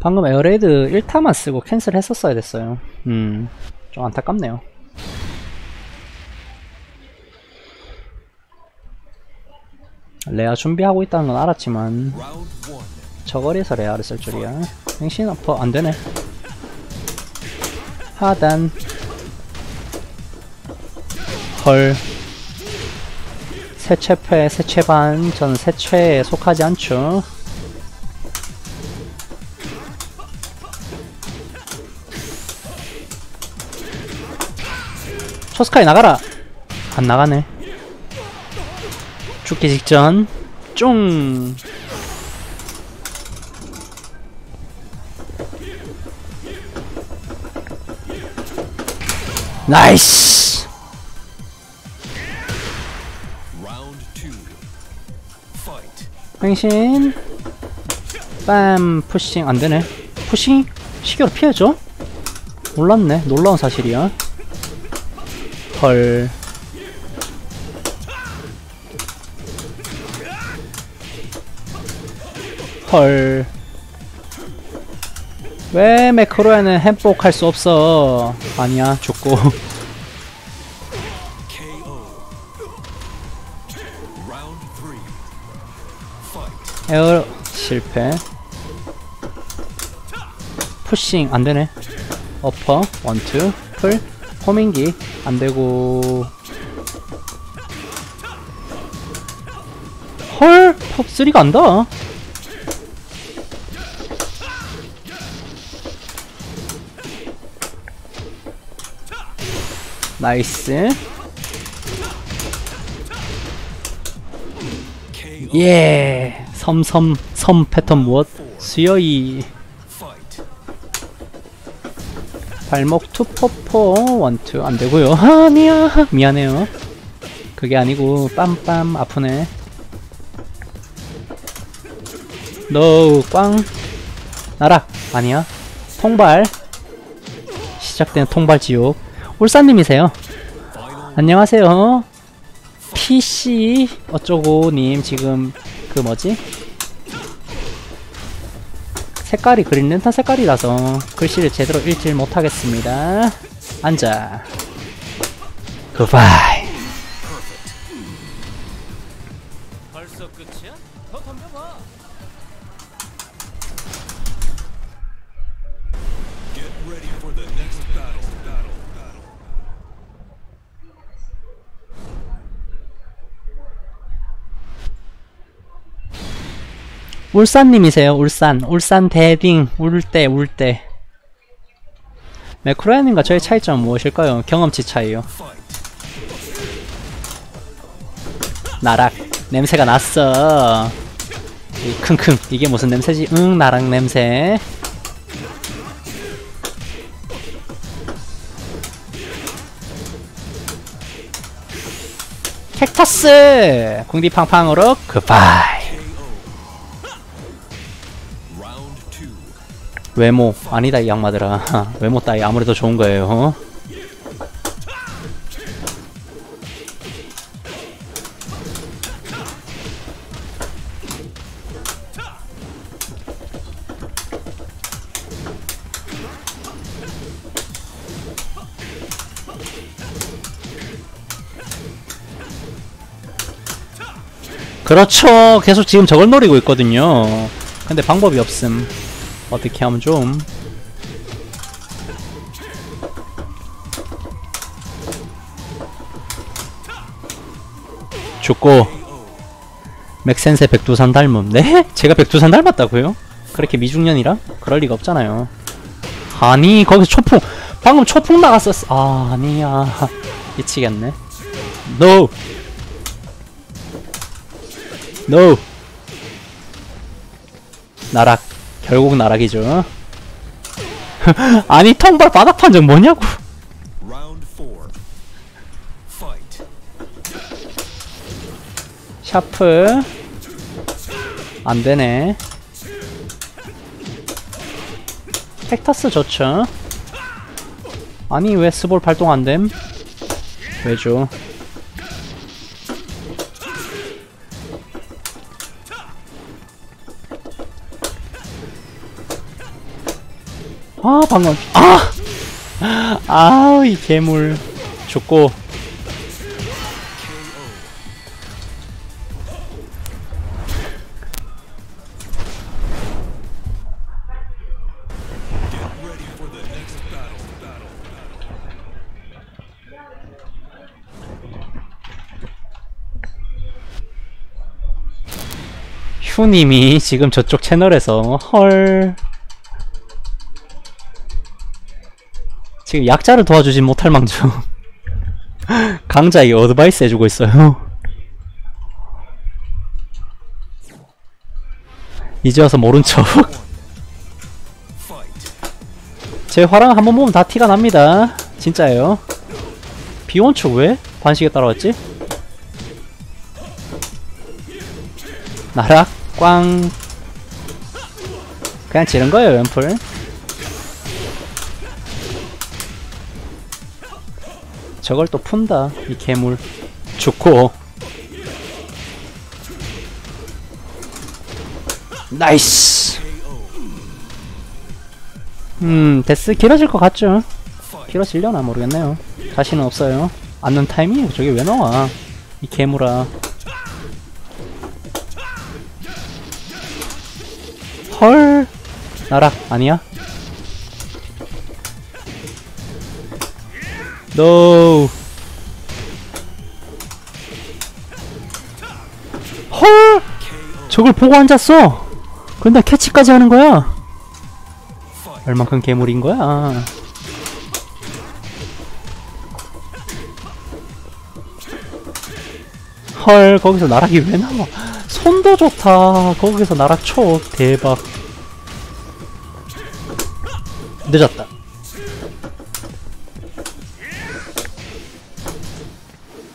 방금 air raid 1타만 쓰고 cancel 했었어야 됐어요. 음. 좀 안타깝네요. 레아 준비하고 있다는 건 알았지만. 저거리에서 레아를 쓸 줄이야. 횡신 upper 안 되네. 하단. 헐. 세체패, 세체반. 저는 세체에 속하지 않죠. 초스카이 나가라! 안 나가네. 죽기 직전. 쫑! 나이스! 행신. 빰 푸싱. 안되네. 푸싱? 시계로 피해줘? 몰랐네. 놀라운 사실이야. 헐 헐. 왜 매크로에는 햄복 할 수 없어? 아니야, 죽고. 에어 실패. 푸싱 안 되네. 어퍼 원투 풀 호밍기 안 되고. 헐, top3가 안다. 나이스. 예. 섬섬 섬 패턴 무엇? 수여이. 발목 투포포 원투 안 되고요. 아니야. 미안해요. 그게 아니고 빰빰 아프네. 노 꽝. 나락 아니야. 통발. 시작되는 통발 지옥. 울산님이세요. 안녕하세요. PC 어쩌고님 지금 그 뭐지? 색깔이 그린 랜턴 색깔이라서 글씨를 제대로 읽질 못하겠습니다. 앉아. 굿바이. 울산님이세요. 울산. 울산 대딩. 울때 울때. 매크로야님과 저의 차이점은 무엇일까요? 경험치 차이요. 나락. 냄새가 났어. 이 킁킁. 이게 무슨 냄새지? 응, 나락 냄새. 캡터스! 궁디팡팡으로 굿바이. 외모. 아니다 이 양마들아. 외모 따위 아무래도 좋은 거예요 어? 그렇죠. 계속 지금 저걸 노리고 있거든요. 근데 방법이 없음. 어떻게 하면 좀. 죽고 맥센세 백두산 닮음. 네? 제가 백두산 닮았다고요? 그렇게 미중년이라? 그럴 리가 없잖아요. 아니 거기서 초풍 방금 초풍 나갔었어. 아 아니야 미치겠네. No. No. 나락. 결국 나락이죠. 아니 통발 바닥 판정 뭐냐고. 샤프. 안 되네. 팩터스 좋죠. 아니 왜 스볼 발동 안 됨? 왜죠? 아 방금 아! 아우 이 괴물. Battle. 휴님이 지금 저쪽 채널에서 헐 지금 약자를 도와주진 못할 망정 강자에게 어드바이스 해주고 있어요 이제 와서 모른 척. 제 화랑 한번 보면 다 티가 납니다 진짜예요 비원축 왜? 반식에 따라왔지? 나락 꽝 그냥 지른 거예요 왼풀 저걸 또 푼다 이 괴물. 좋고. nice. 음 데스 길어질 것 같죠? 길어질려나 모르겠네요. 자신은 없어요. 앉는 타이밍이 저게 왜 나와? 이 괴물아. 헐! 나락 아니야? 노 헐! 저걸 보고 앉았어! 근데 캐치까지 하는 거야! 얼만큼 괴물인 거야? 헐, 거기서 나락이 왜 나와? 손도 좋다. 거기서 나락 쳐. 대박. 늦었다.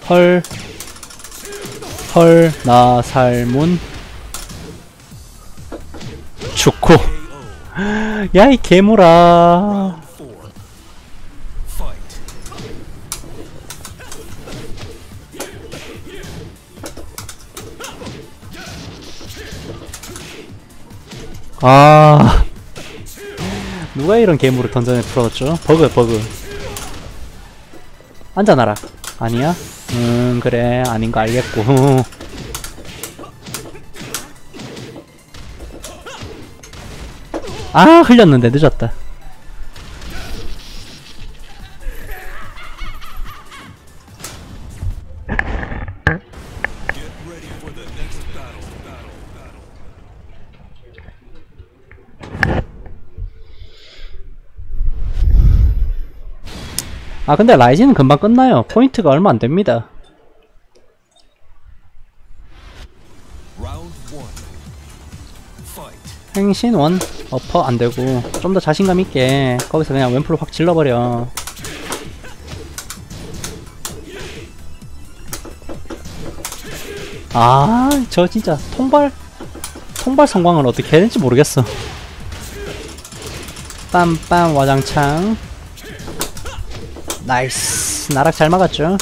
헐. 헐, 나 살문. 죽고. 야, 이. Fight. 아. 누가 이런 괴물을 던전에 풀어줬죠? 버그, 버그. 앉아나라. 아니야? 음, 그래. 아닌 거 알겠고. 아, 흘렸는데 늦었다. 아, 근데 라이즈는 금방 끝나요. 포인트가 얼마 안 됩니다. Round one. Fight. 행신 원 어퍼 안 되고 좀 더 자신감 있게 거기서 그냥 왼풀로 확 질러버려. 아, 저 진짜 통발 통발 성광을 어떻게 해야 될지 모르겠어. 빰빰 와장창. 나이스. 나락 잘 막았죠.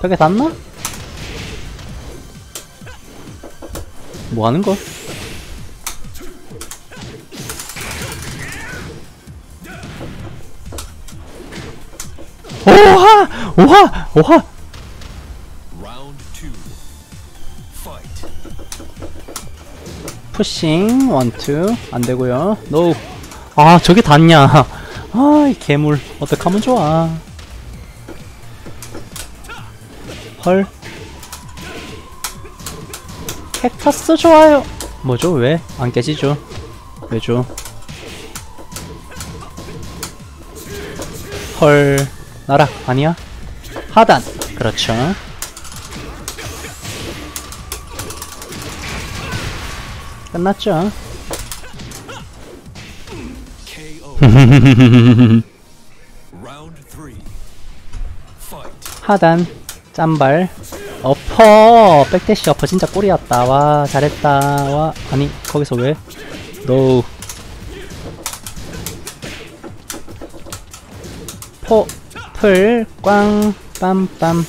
벽에 닿나? 뭐 하는 거? 오하! 오하! 오하! 푸싱 원투 안되고요 노우 아 저게 닿냐 아이 괴물. 어떡하면 좋아. 헐. 캡터스 좋아요. 뭐죠? 왜? 안 깨지죠? 왜죠? 헐. 나락 아니야? 하단. 그렇죠. 끝났죠 하단 짬발. 어퍼! 백대시 어퍼. 진짜 꿀이었다. 와 잘했다. 와 아니 거기서 왜? 노우 포풀 꽝 빰빰.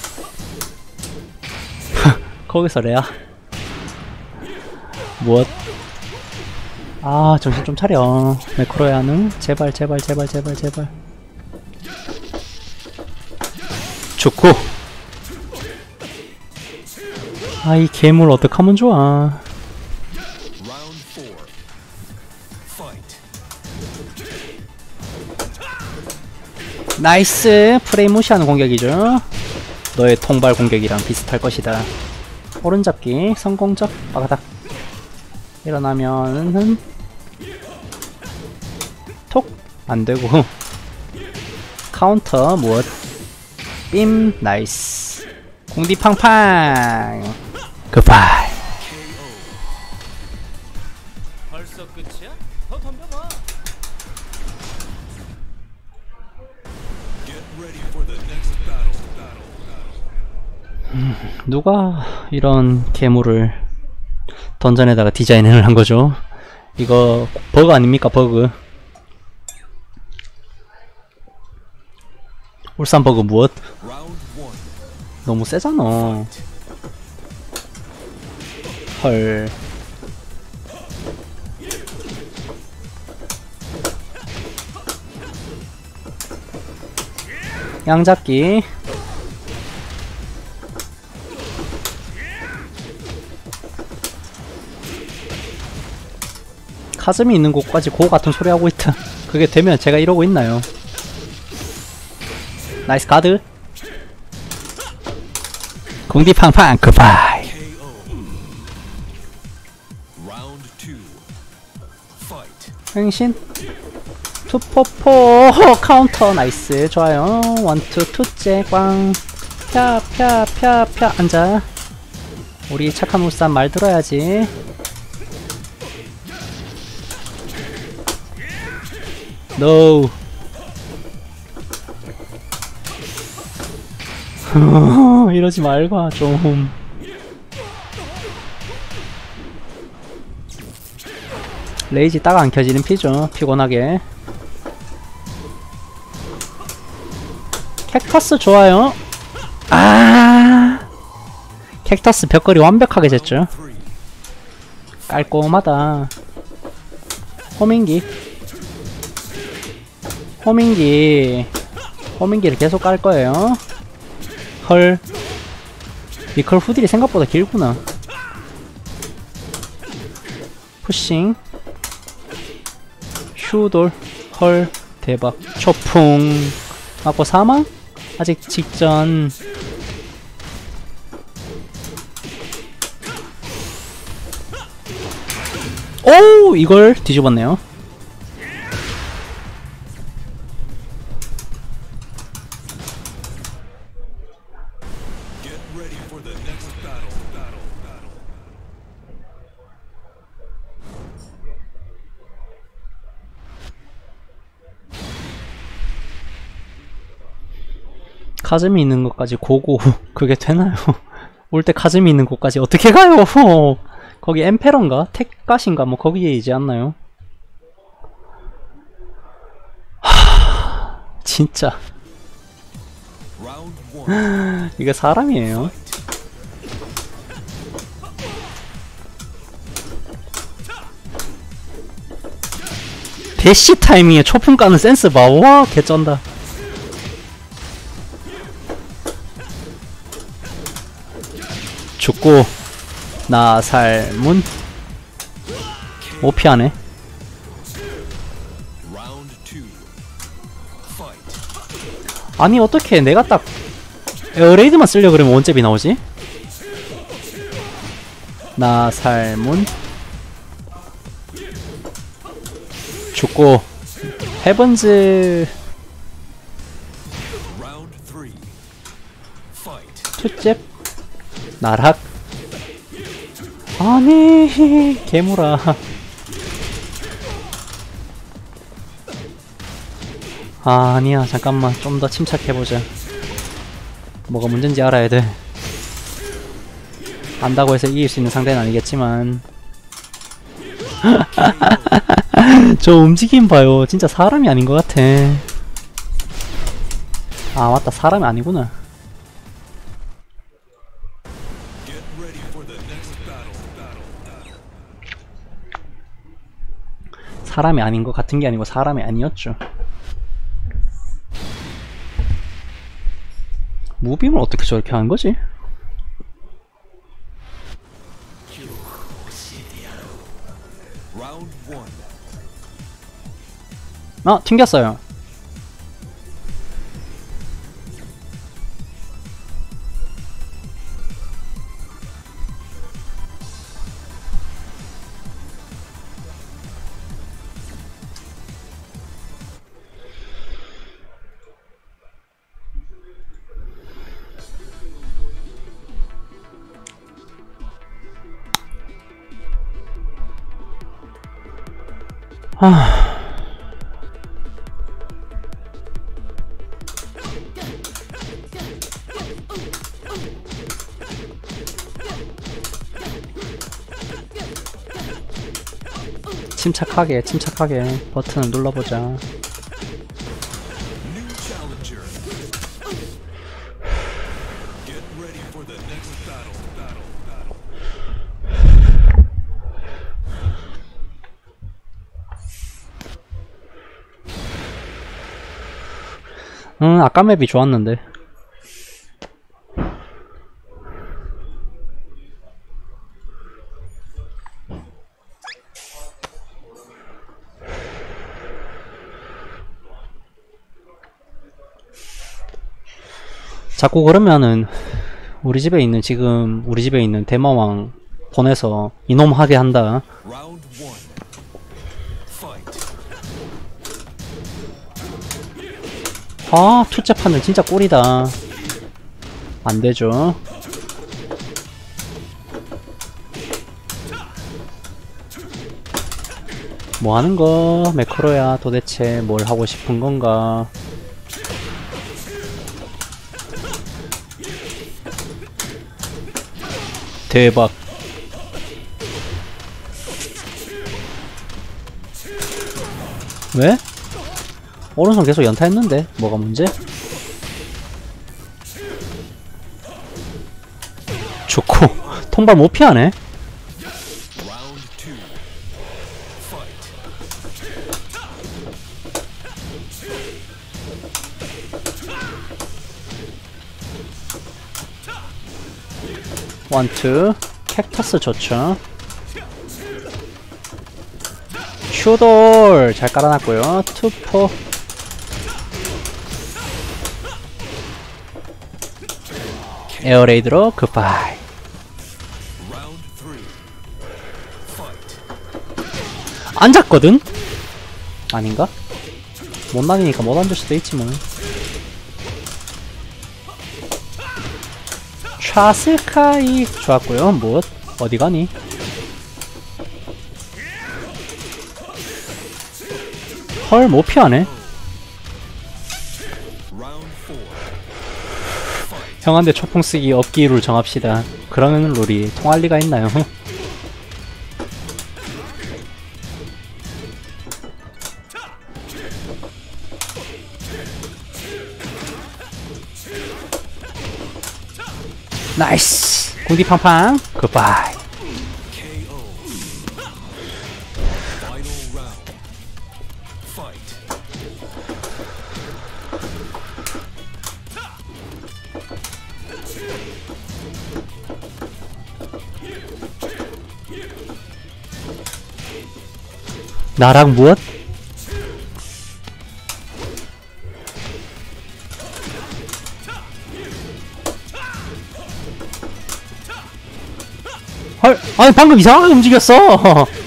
거기서 레아. 무엇 아 정신 좀 차려. 매크로야는 제발 제발 제발 제발 제발. 좋고. 아 이 괴물 어떡하면 좋아. nice. 프레임 무시하는 공격이죠. 너의 통발 공격이랑 비슷할 것이다. 오른잡기 성공적. 바가닥. 일어나면은 톡 안되고 카운터 무엇 빔 nice 궁디 팡팡 goodbye. Battle. 누가 이런 괴물을 던전에다가 디자인을 한 거죠? 이거 버그 아닙니까 버그? 울산 버그 무엇? 너무 세잖아. 헐. 양잡기. 가슴이 있는 곳까지 go 같은 소리 하고 있다. 그게 되면 제가 이러고 있나요? nice 가드. 궁디 팡팡 goodbye. 횡신. two four four 카운터. nice. 좋아요. one two 투째. 꽝 펴펴펴펴. 앉아. 우리 착한 울산 말 들어야지. no 이러지 말고 좀 레이지 딱 안 켜지는 피죠 피곤하게. 캡터스 좋아요. 아! 캡터스 벽걸이 완벽하게 쟀죠. 깔끔하다. 호밍기. 호밍기. 호밍기를 계속 깔 거예요 헐 미컬 후딜이 생각보다 길구나. 푸싱. 슈돌 헐 대박 초풍. 맞고 사망? 아직 직전. 오! 이걸 뒤집었네요 카즘이 있는 곳까지 고고 그게 되나요? 올 때 카즘이 있는 곳까지 어떻게 가요? 거기 엠페런가? 택갓인가? 뭐 거기에 있지 않나요? 하... 진짜. 이게 사람이에요? 대시 타이밍에 초풍 까는 센스 봐. 와, 개쩐다. 죽고 나 살문 오피하네 Round two. Fight. 아니 어떻게 내가 딱 에어레이드만 쓰려 그러면 원잽이 나오지? 나 살문 죽고 헤븐즈 나락? 아니 개무라. 아, 아니야. 잠깐만. 좀 더 침착해보자. 뭐가 문제인지 알아야 돼. 안다고 해서 이길 수 있는 상대는 아니겠지만. 저 움직임 봐요. 진짜 사람이 아닌 것 같아. 아 맞다. 사람이 아니구나 사람이 아닌 것 같은 게 아니고 사람이 아니었죠. 무빙을 어떻게 저렇게 하는 거지? 아, 튕겼어요. 침착하게, 침착하게 버튼을 눌러보자. 응, 아까 맵이 좋았는데. 자꾸 그러면은 우리 집에 있는 지금 우리 집에 있는 대마왕 보내서 이놈 하게 한다. 아, 투째 판은 진짜 꿀이다. 안 되죠. 뭐 하는 거? 매크로야 도대체 뭘 하고 싶은 건가? 대박. 왜? 오른손 계속 연타했는데 뭐가 문제? 좋고. 통발 못 피하네. one two. 캡터스 좋죠. 슈돌 잘 깔아놨고요. two four air raid로 goodbye. Fight. 앉았거든? 아닌가? 못 날리니까 못 앉을 수도 있지 뭐 샤스카이 좋았고요 뭐 어디 가니? 헐 못 피하네 형한테 초풍 쓰기 없기 룰 정합시다. 그러는 룰이 통할 리가 있나요? 나이스! 궁디 팡팡! 굿바이 나랑 무엇? 헐, 아니 방금 이상하게 움직였어.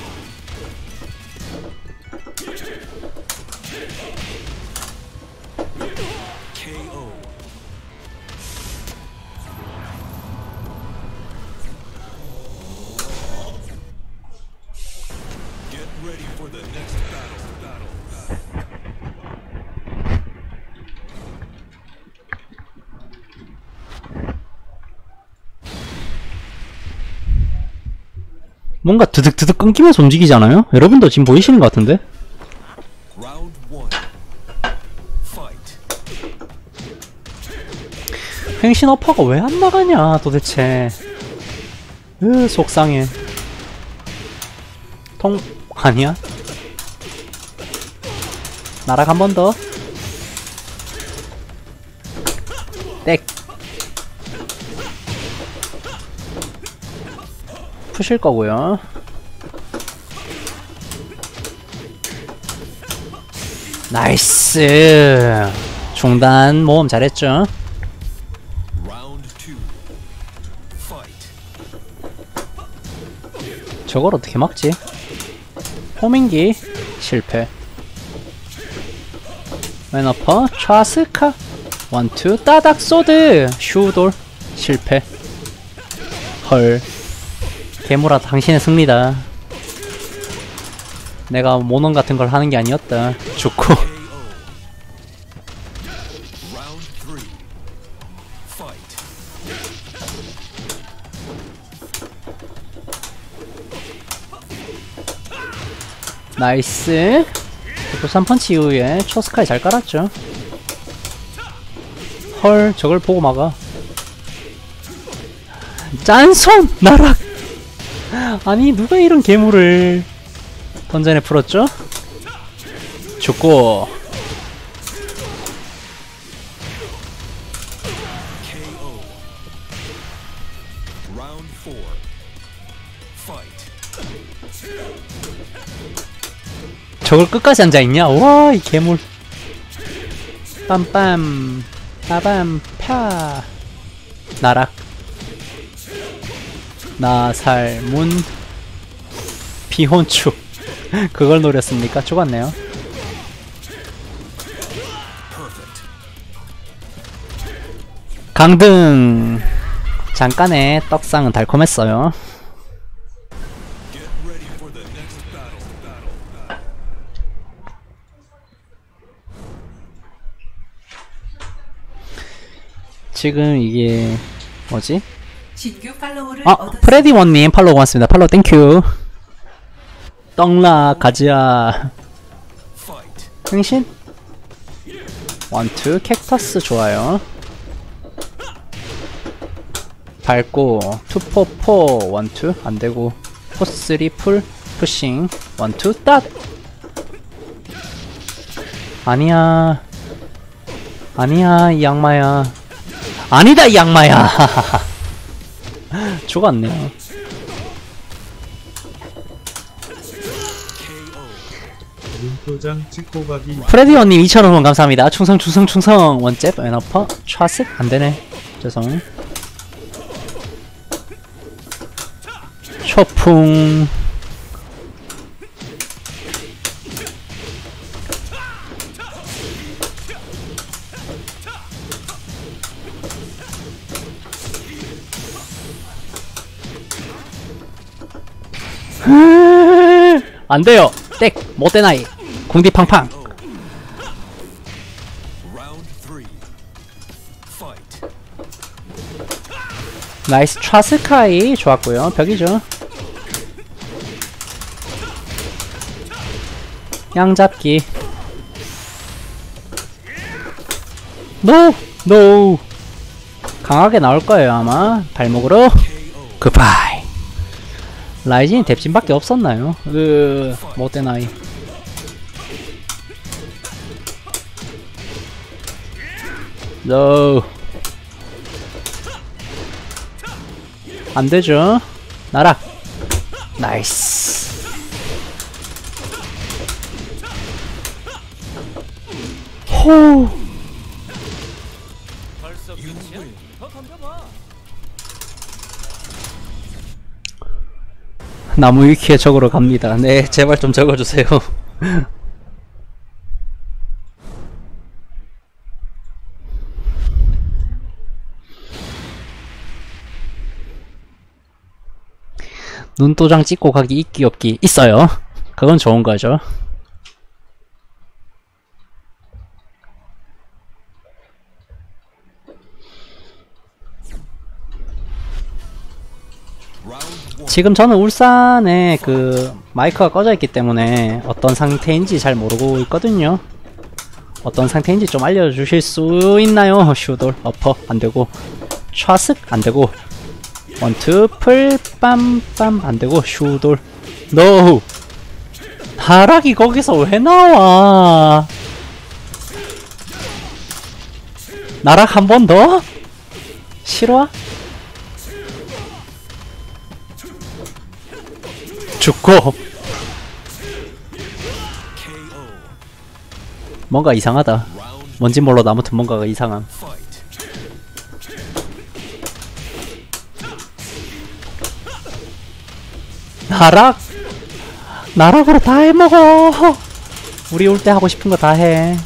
드득드득 끊기면서 움직이잖아요? 여러분도 지금 보이시는 것 같은데? 횡신 어퍼가 왜 안 나가냐 도대체 으 속상해 통 아니야? 나락 한 번 더. 땡. 푸실 거고요. 나이스. 중단 모험 잘했죠? 저걸 어떻게 막지? 호밍기 실패. 맨어퍼 좌스카. 원투 따닥 소드. 슈돌 실패. 헐. 개무라 당신의 승리다. 내가 모넌 같은 걸 하는 게 아니었다. 죽고 나이스. 또 3펀치 이후에 초스카이 잘 깔았죠. 헐 저걸 보고 막아. 짠손! 나락! 아니 누가 이런 괴물을 던전에 풀었죠? 죽고 저걸 끝까지 앉아있냐? 와, 이 괴물. 빰빰, 빠밤, 파. 나락. 나살문. 비혼축. 그걸 노렸습니까? 죽었네요. 강등. 잠깐의 떡상은 달콤했어요. 지금 이게 뭐지? 아. 프레디원님 팔로우 고맙습니다. 팔로우 땡큐. 떡락 가지야. 흥신? 원투 캡터스 좋아요. 밟고 투포포 원투 안되고 포스리 풀 푸싱 원투 딱 아니야 아니야 이 양마야 아니다 이 양마야. 죽었네요 KO. 도장 찍고 가기. 프레디원님 2,000원 감사합니다. 충성 충성 충성. 원잽 왼어퍼 좌측 안되네. 죄송 초풍 안 돼요. 땡. 못 되나이. 궁디 팡팡. Round three. Fight. nice. 차스카이. 좋았고요. 벽이죠. 양잡기. no! no! 강하게 나올 거예요 아마. 발목으로. 굿바이 라이진이 뎁신밖에 없었나요? 그, 으 못된 아이. 노 안되죠? 나락 나이스. 호우 나무 위키에 적으러 갑니다. 네, 제발 좀 적어주세요. 눈도장 찍고 가기 있기 없기 있어요. 그건 좋은 거죠. 지금 저는 울산에 그 마이크가 꺼져 있기 때문에 어떤 상태인지 잘 모르고 있거든요. 어떤 상태인지 좀 알려주실 수 있나요? 슈돌 upper 안되고 좌측 안되고 one two 풀 빰빰 안되고 슈돌 no 하락이 거기서 왜 나와 나락 한 번 더? 실화? 죽고. 뭔가 이상하다 뭔진 몰라도 아무튼 뭔가가 이상함. 나락 나락으로 다 해먹어 우리 올 때 하고 싶은 거 다 해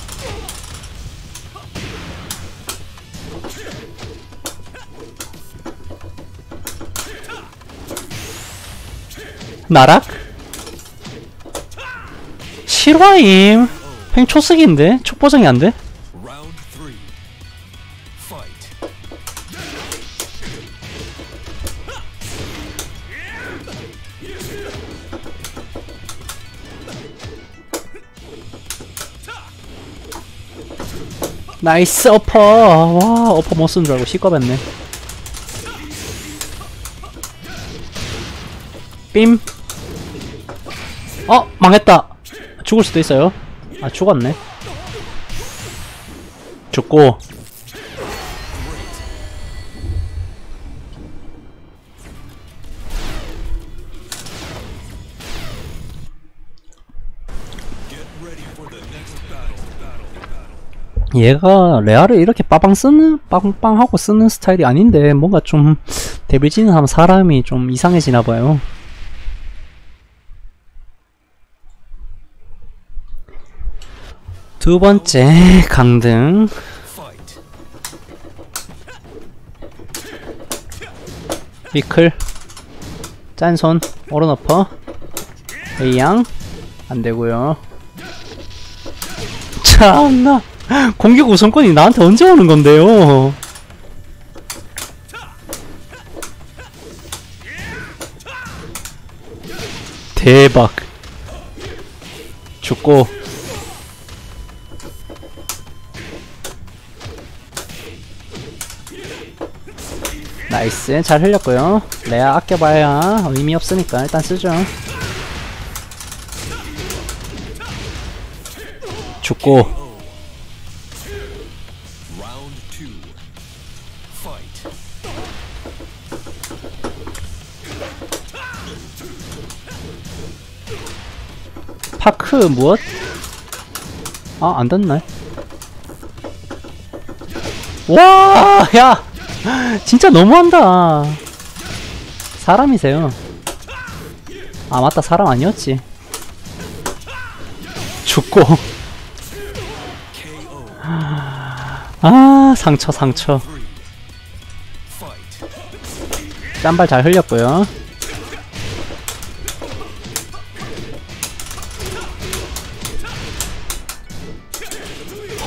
나락? 실화임. 횡 초쓰기인데? 촉보정이 안돼. 나이스 어퍼. 와 어퍼 못쓴줄 알고 시꺼했네. 빔 어! 망했다 죽을 수도 있어요 아 죽었네 죽고. 얘가 레아를 이렇게 빠방 쓰는 빵빵 하고 쓰는 스타일이 아닌데 뭔가 좀 데빌지는 사람이 좀 이상해지나 봐요. 두 번째 강등. 위클 짠손 오른어퍼 A양. 안되고요. 참나 공격 우선권이 나한테 언제 오는 건데요? 대박. 죽고 나이스 잘 흘렸고요 레아 아껴봐야 의미 없으니까 일단 쓰죠 죽고. 파크 무엇? 아 안됐네 와, 야! 진짜 너무한다. 사람이세요. 아, 맞다. 사람 아니었지. 죽고. 아, 상처, 상처. 짠발 잘 흘렸고요.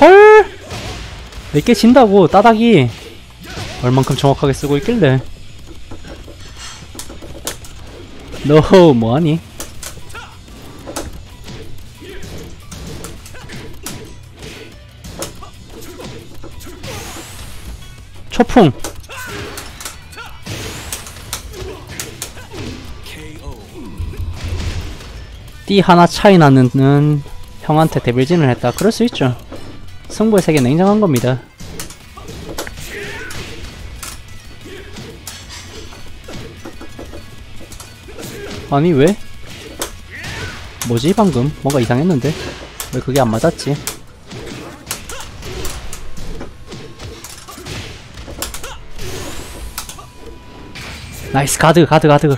헐! 몇 개 진다고, 따닥이. 얼만큼 정확하게 쓰고 있길래. 너, 뭐하니? 초풍! 띠 하나 차이 나는 형한테 데빌진을 했다. 그럴 수 있죠. 승부의 세계 냉정한 겁니다. 아니 왜? 뭐지 방금? 뭔가 이상했는데? 왜 그게 안 맞았지? nice 가드 가드 가드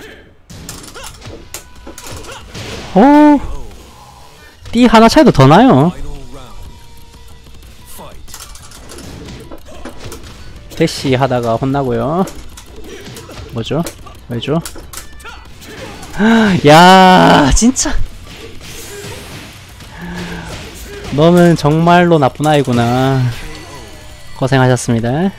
오띠 하나 차이도 더 나요 대시 하다가 혼나고요 뭐죠? 왜죠? 야 진짜. 너는 정말로 나쁜 아이구나. 고생하셨습니다